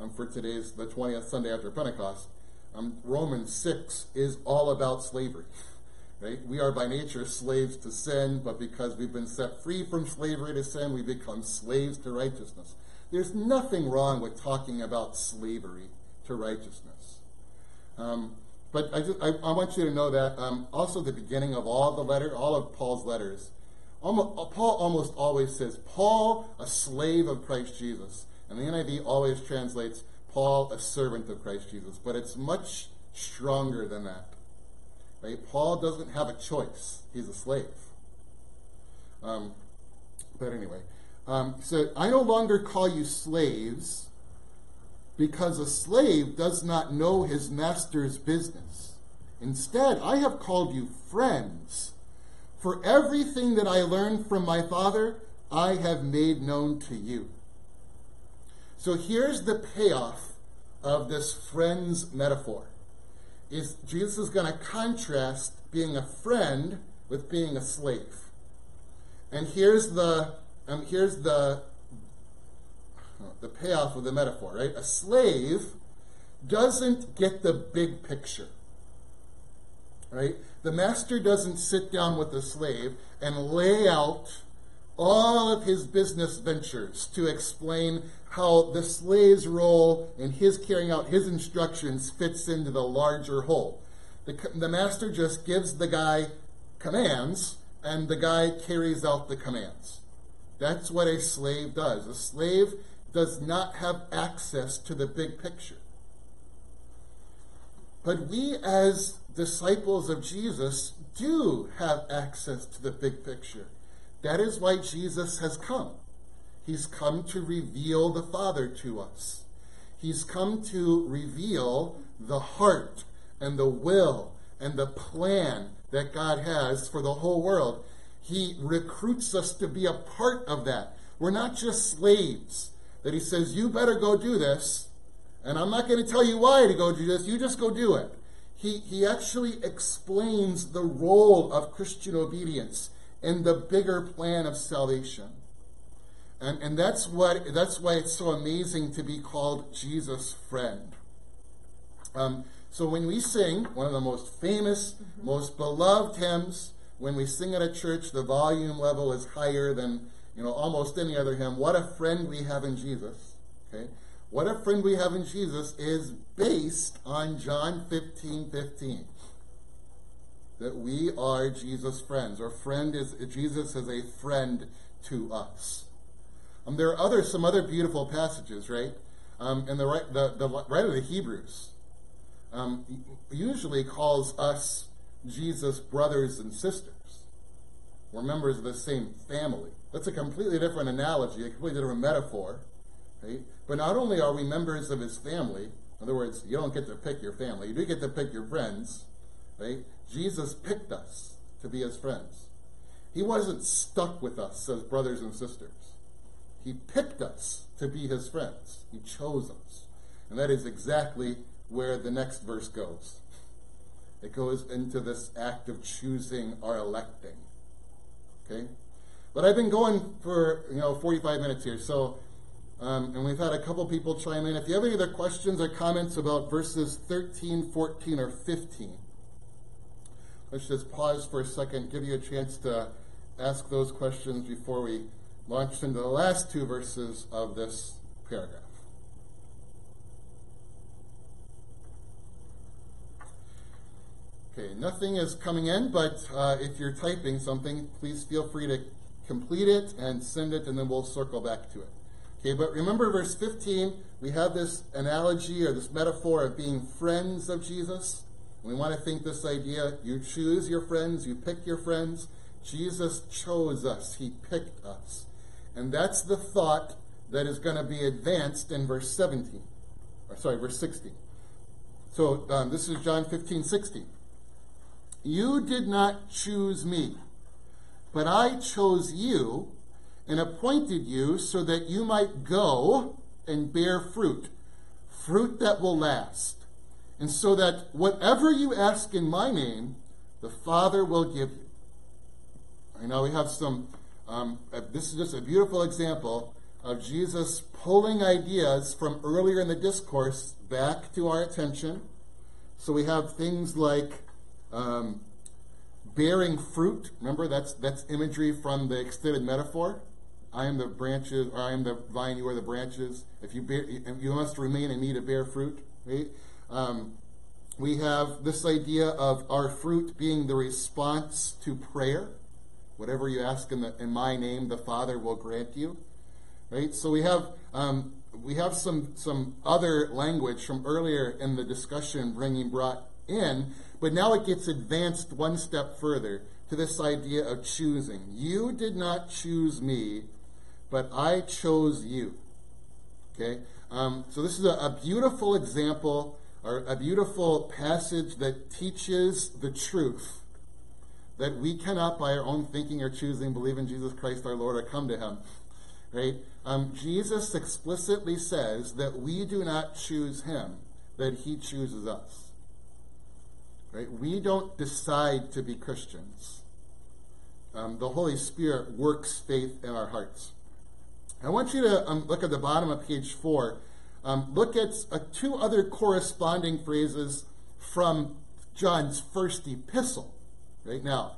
um, for today's the 20th Sunday after Pentecost, um, Romans 6 is all about slavery. Right? We are by nature slaves to sin, but because we've been set free from slavery to sin, we become slaves to righteousness. There's nothing wrong with talking about slavery to righteousness. Um, but I, just, I, I, want you to know that um, also the beginning of all the letter, all of Paul's letters, almost, Paul almost always says, Paul, a slave of Christ Jesus. And the NIV always translates Paul, a servant of Christ Jesus. But it's much stronger than that. Right? Paul doesn't have a choice. He's a slave. Um, but anyway, um, so I no longer call you slaves because a slave does not know his master's business. Instead, I have called you friends. For everything that I learned from my Father, I have made known to you. So here's the payoff of this friends metaphor. Is Jesus is going to contrast being a friend with being a slave. And here's the um, here's the the payoff of the metaphor, right? A slave doesn't get the big picture. Right? The master doesn't sit down with the slave and lay out all of his business ventures to explain how the slave's role in his carrying out his instructions fits into the larger whole. The, the master just gives the guy commands, and the guy carries out the commands. That's what a slave does. A slave does not have access to the big picture. But we, as disciples of Jesus, do have access to the big picture. That is why Jesus has come. He's come to reveal the Father to us. He's come to reveal the heart and the will and the plan that God has for the whole world. He recruits us to be a part of that. We're not just slaves that He says, You better go do this, and I'm not going to tell you why to go do this, you just go do it. He, he actually explains the role of Christian obedience in the bigger plan of salvation. And, and that's what that's why it's so amazing to be called Jesus' friend. Um, so when we sing one of the most famous, mm-hmm. most beloved hymns, when we sing at a church, the volume level is higher than you know almost any other hymn. What a friend we have in Jesus. Okay, what a friend we have in Jesus is based on John 15, 15. That we are Jesus' friends. Our friend is Jesus is a friend to us. Um, there are other some other beautiful passages, right? Um, and the, the, the writer of the Hebrews um, usually calls us Jesus' brothers and sisters. We're members of the same family. That's a completely different analogy, a completely different metaphor. Right? But not only are we members of his family, in other words, you don't get to pick your family, you do get to pick your friends, right? Jesus picked us to be his friends. He wasn't stuck with us as brothers and sisters. He picked us to be his friends. He chose us. And that is exactly where the next verse goes. It goes into this act of choosing or electing. Okay? But I've been going for, you know, 45 minutes here, so, um, and we've had a couple people chime in. If you have any other questions or comments about verses 13, 14, or 15, let's just pause for a second, give you a chance to ask those questions before we launch into the last two verses of this paragraph. Okay, nothing is coming in, but uh, if you're typing something, please feel free to complete it and send it, and then we'll circle back to it. Okay, but remember verse 15, we have this analogy or this metaphor of being friends of Jesus. We want to think this idea you choose your friends, you pick your friends. Jesus chose us, He picked us. And that's the thought that is going to be advanced in verse 17. Or sorry, verse 16. So um, this is John 15, 16. You did not choose me, but I chose you and appointed you so that you might go and bear fruit, fruit that will last, and so that whatever you ask in my name, the Father will give you. I know we have some um, uh, this is just a beautiful example of Jesus pulling ideas from earlier in the discourse back to our attention. So we have things like um, bearing fruit. Remember, that's that's imagery from the extended metaphor. I am the branches, or I am the vine. You are the branches. If you bear, you must remain in me to bear fruit. Right? Um, we have this idea of our fruit being the response to prayer. Whatever you ask in, the, in my name, the Father will grant you. Right? So we have um, we have some some other language from earlier in the discussion bringing brought in, but now it gets advanced one step further to this idea of choosing. You did not choose me, but I chose you. Okay, um, so this is a, a beautiful example or a beautiful passage that teaches the truth that we cannot, by our own thinking or choosing, believe in Jesus Christ our Lord or come to Him. Right? Um, Jesus explicitly says that we do not choose Him, that He chooses us. Right? We don't decide to be Christians. Um, the Holy Spirit works faith in our hearts. I want you to um, look at the bottom of page four. Um, look at uh, two other corresponding phrases from John's first epistle. Right now,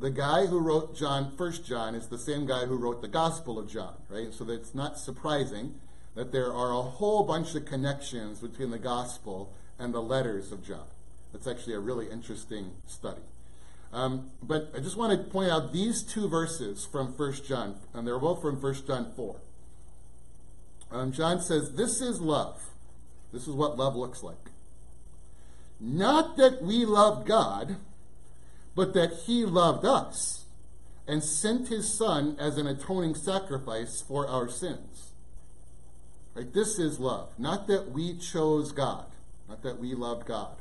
the guy who wrote John, First John, is the same guy who wrote the Gospel of John, right? So it's not surprising that there are a whole bunch of connections between the Gospel and the letters of John. That's actually a really interesting study. Um, but I just want to point out these two verses from First John, and they're both from First John 4. Um, John says, This is love. This is what love looks like. not that we loved God, but that he loved us and sent his son as an atoning sacrifice for our sins. Right? This is love. Not that we chose God, not that we loved God,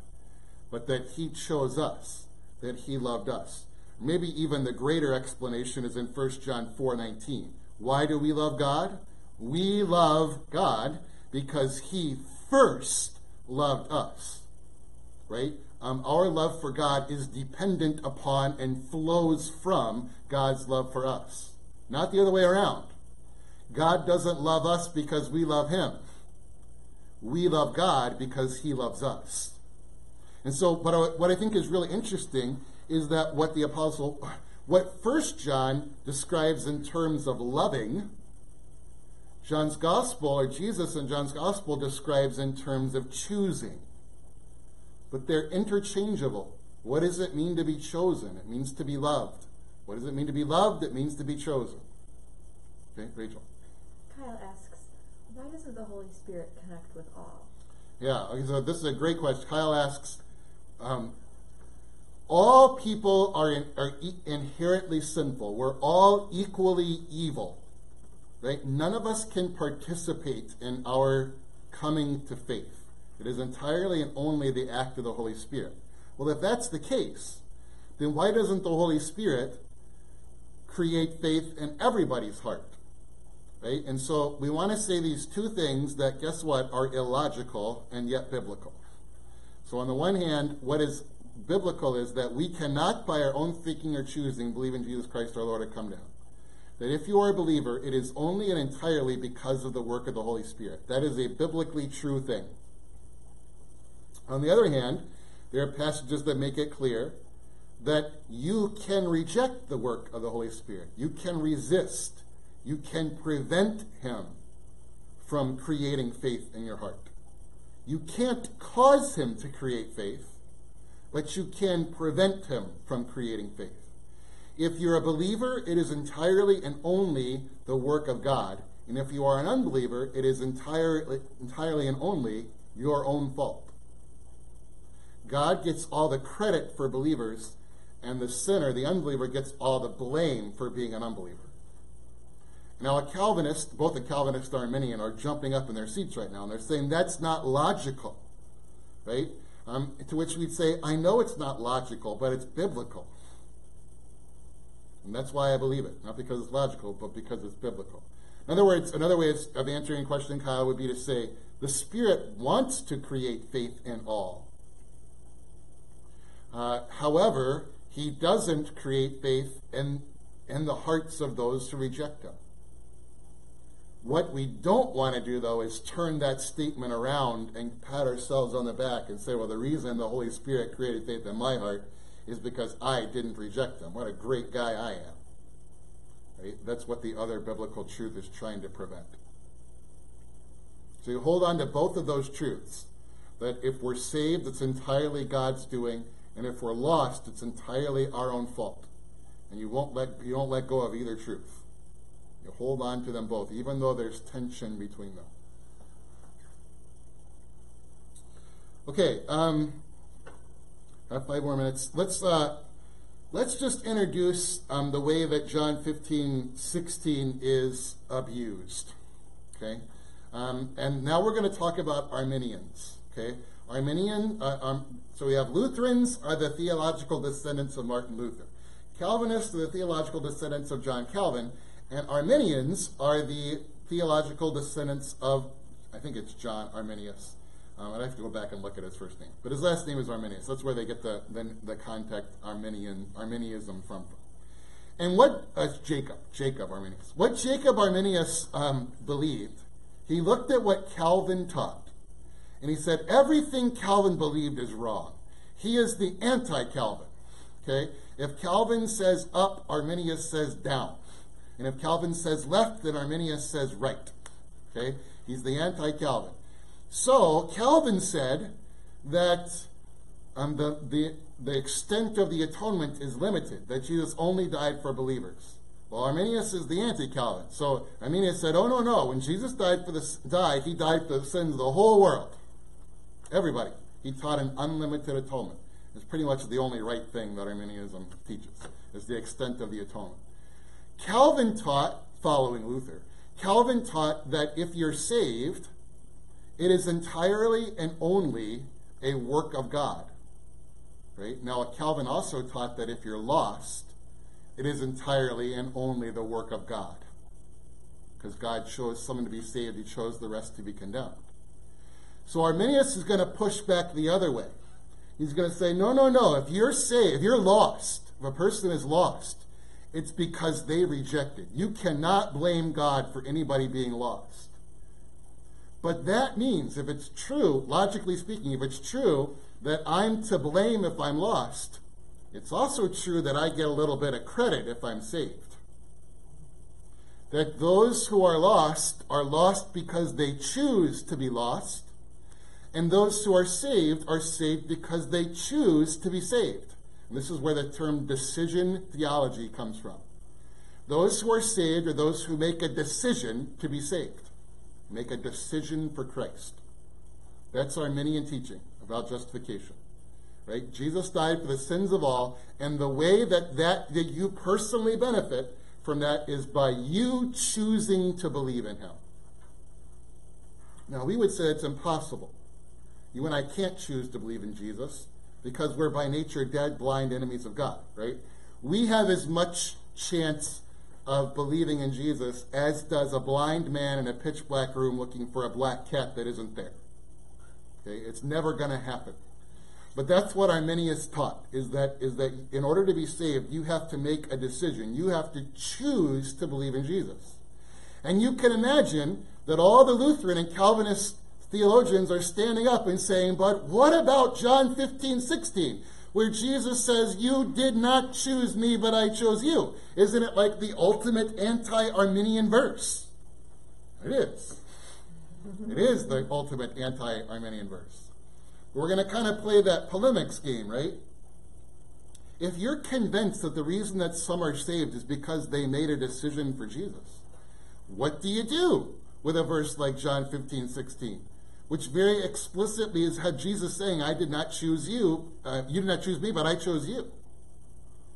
but that he chose us, that he loved us. Maybe even the greater explanation is in 1 John 4:19. Why do we love God? We love God because he first loved us. Right? Um, our love for God is dependent upon and flows from God's love for us, not the other way around. God doesn't love us because we love him. We love God because he loves us. And so, I, what I think is really interesting is that what the apostle, what First John describes in terms of loving, John's gospel, or Jesus in John's gospel, describes in terms of choosing. But they're interchangeable. What does it mean to be chosen? It means to be loved. What does it mean to be loved? It means to be chosen. Okay, Rachel. Kyle asks, why doesn't the Holy Spirit connect with all? Yeah, okay, so this is a great question. Kyle asks, um, all people are, in, are e- inherently sinful. We're all equally evil. Right? None of us can participate in our coming to faith. It is entirely and only the act of the Holy Spirit. Well, if that's the case, then why doesn't the Holy Spirit create faith in everybody's heart? Right? And so we want to say these two things that, guess what, are illogical and yet biblical. So, on the one hand, what is biblical is that we cannot, by our own thinking or choosing, believe in Jesus Christ our Lord to come down. That if you are a believer, it is only and entirely because of the work of the Holy Spirit. That is a biblically true thing. On the other hand, there are passages that make it clear that you can reject the work of the Holy Spirit. You can resist. You can prevent Him from creating faith in your heart. You can't cause Him to create faith, but you can prevent Him from creating faith. If you're a believer, it is entirely and only the work of God. And if you are an unbeliever, it is entirely, entirely and only your own fault. God gets all the credit for believers, and the sinner, the unbeliever, gets all the blame for being an unbeliever. Now, a Calvinist, both a Calvinist and Arminian, are jumping up in their seats right now, and they're saying that's not logical, right? Um, to which we'd say, I know it's not logical, but it's biblical. And that's why I believe it. Not because it's logical, but because it's biblical. In other words, another way of answering your question, Kyle, would be to say the Spirit wants to create faith in all. Uh, however, he doesn't create faith in, in the hearts of those who reject him. What we don't want to do, though, is turn that statement around and pat ourselves on the back and say, well, the reason the Holy Spirit created faith in my heart is because I didn't reject them. What a great guy I am. Right? That's what the other biblical truth is trying to prevent. So you hold on to both of those truths that if we're saved, it's entirely God's doing, and if we're lost, it's entirely our own fault. And you won't let you don't let go of either truth. You hold on to them both, even though there's tension between them. Okay, um, have five more minutes. Let's uh, let's just introduce um, the way that John 15, 16 is abused. Okay, um, and now we're going to talk about Arminians. Okay, Arminian. Uh, um, so we have Lutherans are the theological descendants of Martin Luther. Calvinists are the theological descendants of John Calvin, and Arminians are the theological descendants of, I think it's John Arminius. Um, I'd have to go back and look at his first name. But his last name is Arminius. That's where they get the, the, the contact Arminian, Arminianism from. And what, uh, Jacob, Jacob Arminius. What Jacob Arminius um, believed, he looked at what Calvin taught, and he said, everything Calvin believed is wrong. He is the anti Calvin. Okay? If Calvin says up, Arminius says down. And if Calvin says left, then Arminius says right. Okay? He's the anti Calvin. So Calvin said that um, the, the, the extent of the atonement is limited, that Jesus only died for believers. Well, Arminius is the anti-Calvin. So Arminius said, "Oh no, no! When Jesus died for the died, he died for the sins of the whole world, everybody. He taught an unlimited atonement. It's pretty much the only right thing that Arminianism teaches, is the extent of the atonement. Calvin taught, following Luther, Calvin taught that if you're saved, it is entirely and only a work of God. Right? Now, Calvin also taught that if you're lost, it is entirely and only the work of God. Because God chose someone to be saved, he chose the rest to be condemned. So Arminius is going to push back the other way. He's going to say, no, no, no. If you're saved, if you're lost, if a person is lost, it's because they rejected. You cannot blame God for anybody being lost. But that means, if it's true, logically speaking, if it's true that I'm to blame if I'm lost, it's also true that I get a little bit of credit if I'm saved. That those who are lost are lost because they choose to be lost, and those who are saved are saved because they choose to be saved. And this is where the term decision theology comes from. Those who are saved are those who make a decision to be saved, make a decision for Christ. That's Arminian teaching about justification. Right? Jesus died for the sins of all, and the way that, that, that you personally benefit from that is by you choosing to believe in him. Now, we would say it's impossible. You and I can't choose to believe in Jesus because we're by nature dead, blind enemies of God, right? We have as much chance of believing in Jesus as does a blind man in a pitch black room looking for a black cat that isn't there. Okay? It's never going to happen. But that's what Arminius taught is that is that in order to be saved, you have to make a decision. You have to choose to believe in Jesus. And you can imagine that all the Lutheran and Calvinist theologians are standing up and saying, but what about John 15, 16, where Jesus says, You did not choose me, but I chose you? Isn't it like the ultimate anti Arminian verse? It is. It is the ultimate anti Arminian verse. We're going to kind of play that polemics game, right? If you're convinced that the reason that some are saved is because they made a decision for Jesus, what do you do with a verse like John 15, 16? Which very explicitly is had Jesus saying, I did not choose you, uh, you did not choose me, but I chose you.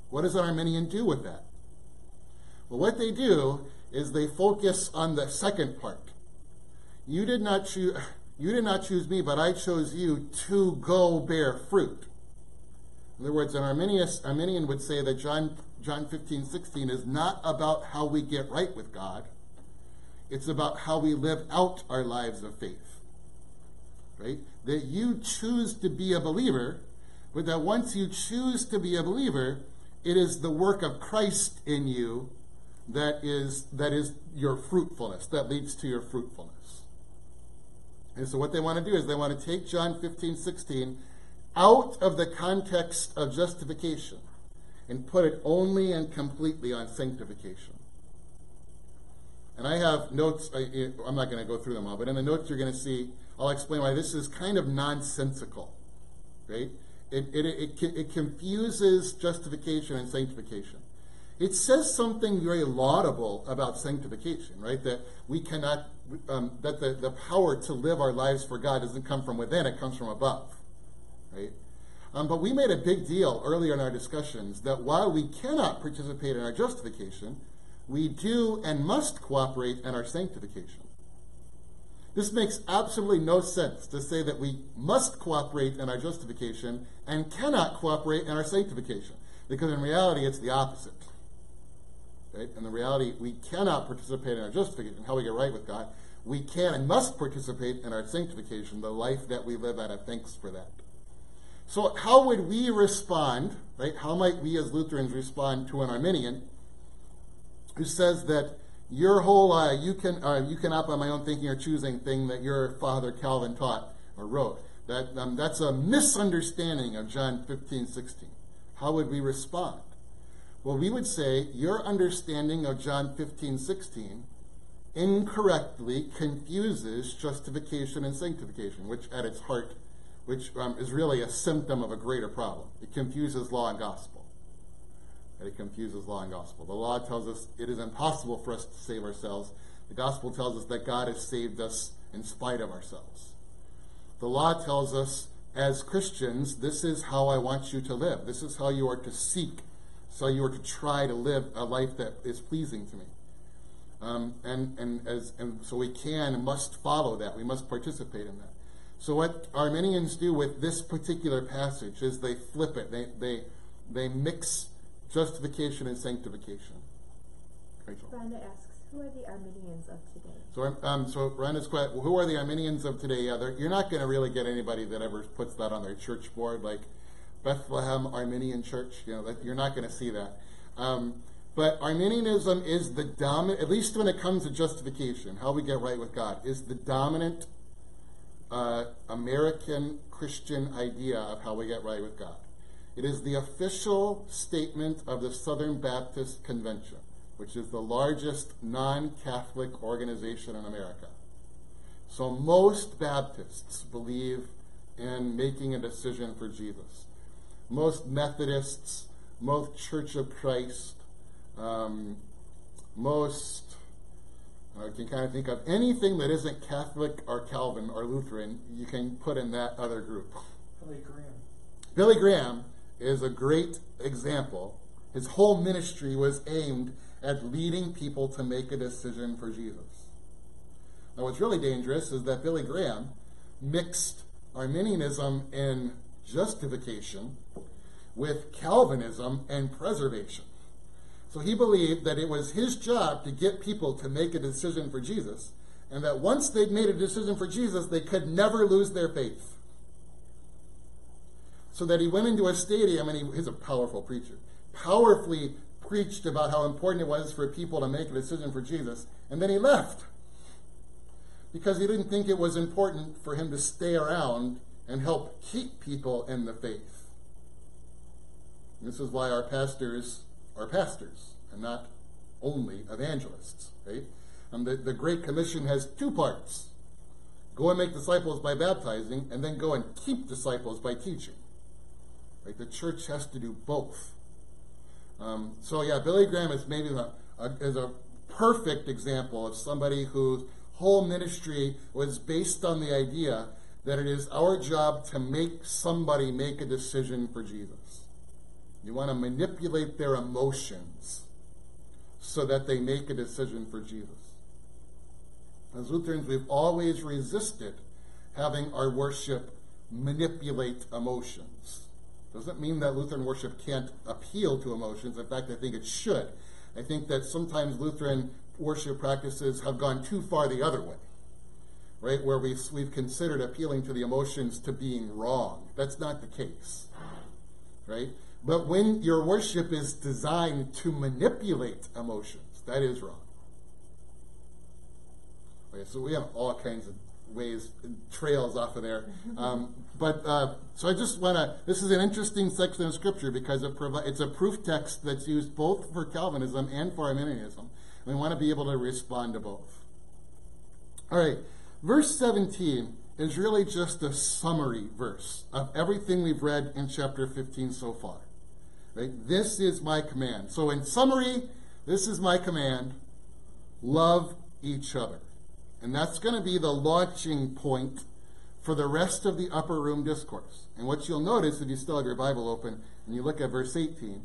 What does an Arminian do with that? Well, what they do is they focus on the second part. You did not choose you did not choose me, but I chose you to go bear fruit. In other words, an Arminius, Arminian would say that John, John 15, 16 is not about how we get right with God. It's about how we live out our lives of faith. Right? That you choose to be a believer, but that once you choose to be a believer, it is the work of Christ in you that is that is your fruitfulness, that leads to your fruitfulness. And so what they want to do is they want to take John 15, 16 out of the context of justification and put it only and completely on sanctification. And I have notes, I, am not going to go through them all, but in the notes you're going to see, I'll explain why this is kind of nonsensical, right? It, it, it, it confuses justification and sanctification. It says something very laudable about sanctification, right? That we cannot um, that the, the power to live our lives for God doesn't come from within, it comes from above. Right? Um, but we made a big deal earlier in our discussions that while we cannot participate in our justification, we do and must cooperate in our sanctification. This makes absolutely no sense to say that we must cooperate in our justification and cannot cooperate in our sanctification, because in reality it's the opposite. Right? In the reality, we cannot participate in our justification, how we get right with God. We can and must participate in our sanctification, the life that we live out of thanks for that. So, how would we respond, right? How might we as Lutherans respond to an Arminian who says that your whole uh, you can uh, you cannot by my own thinking or choosing thing that your father Calvin taught or wrote that um, that's a misunderstanding of John 15, 16. How would we respond? Well, we would say your understanding of John 15, 16 incorrectly confuses justification and sanctification, which at its heart, which um, is really a symptom of a greater problem. It confuses law and gospel. It confuses law and gospel. The law tells us it is impossible for us to save ourselves. The gospel tells us that God has saved us in spite of ourselves. The law tells us as Christians, this is how I want you to live. This is how you are to seek, so you are to try to live a life that is pleasing to me. Um, and, and, as, and so we can and must follow that. We must participate in that. So what Arminians do with this particular passage is they flip it. They, they, they mix justification and sanctification. Rachel. Brenda asks, who are the Arminians of today? So, um, so Brenda's question, who are the Arminians of today? Yeah, you're not going to really get anybody that ever puts that on their church board, like Bethlehem Arminian Church. You know, that, you're not going to see that. Um, but Arminianism is the dominant, at least when it comes to justification, how we get right with God, is the dominant uh, American Christian idea of how we get right with God. It is the official statement of the Southern Baptist Convention, which is the largest non Catholic organization in America. So most Baptists believe in making a decision for Jesus. Most Methodists, most Church of Christ, um, most I can kind of think of anything that isn't Catholic or Calvin or Lutheran, you can put in that other group. Billy Graham. Billy Graham is a great example. His whole ministry was aimed at leading people to make a decision for Jesus. Now, what's really dangerous is that Billy Graham mixed Arminianism in justification with Calvinism and preservation. So he believed that it was his job to get people to make a decision for Jesus, and that once they'd made a decision for Jesus, they could never lose their faith. So that he went into a stadium, and he, he's a powerful preacher, powerfully preached about how important it was for people to make a decision for Jesus, and then he left because he didn't think it was important for him to stay around and help keep people in the faith. This is why our pastors are pastors and not only evangelists, right? And the, the Great Commission has two parts go and make disciples by baptizing, and then go and keep disciples by teaching. The church has to do both. Um, so, yeah, Billy Graham is maybe a, a, is a perfect example of somebody whose whole ministry was based on the idea that it is our job to make somebody make a decision for Jesus. You want to manipulate their emotions so that they make a decision for Jesus. As Lutherans, we've always resisted having our worship manipulate emotions. Doesn't mean that Lutheran worship can't appeal to emotions. In fact, I think it should. I think that sometimes Lutheran worship practices have gone too far the other way, right? Where we've, we've considered appealing to the emotions to being wrong. That's not the case, right? But when your worship is designed to manipulate emotions, that is wrong. Okay, so we have all kinds of ways, trails off of there. Um, but uh, so I just want to. This is an interesting section of scripture because it provi- it's a proof text that's used both for Calvinism and for Arminianism. We want to be able to respond to both. All right, verse 17 is really just a summary verse of everything we've read in chapter 15 so far. Right? This is my command. So, in summary, this is my command love each other. And that's going to be the launching point for the rest of the upper room discourse. And what you'll notice if you still have your Bible open and you look at verse 18,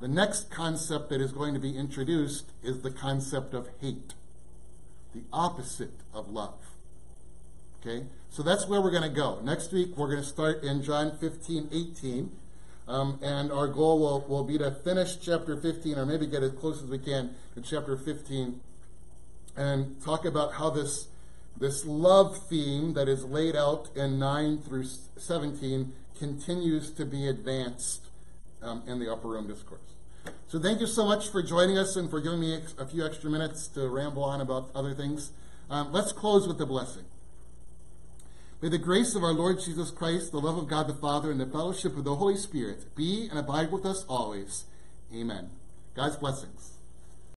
the next concept that is going to be introduced is the concept of hate, the opposite of love. Okay? So that's where we're going to go. Next week, we're going to start in John 15, 18. Um, and our goal will, will be to finish chapter 15, or maybe get as close as we can to chapter 15, and talk about how this, this love theme that is laid out in 9 through 17 continues to be advanced um, in the upper room discourse. So thank you so much for joining us and for giving me a few extra minutes to ramble on about other things. Um, let's close with the blessing. May the grace of our Lord Jesus Christ, the love of God the Father, and the fellowship of the Holy Spirit be and abide with us always. Amen. God's blessings.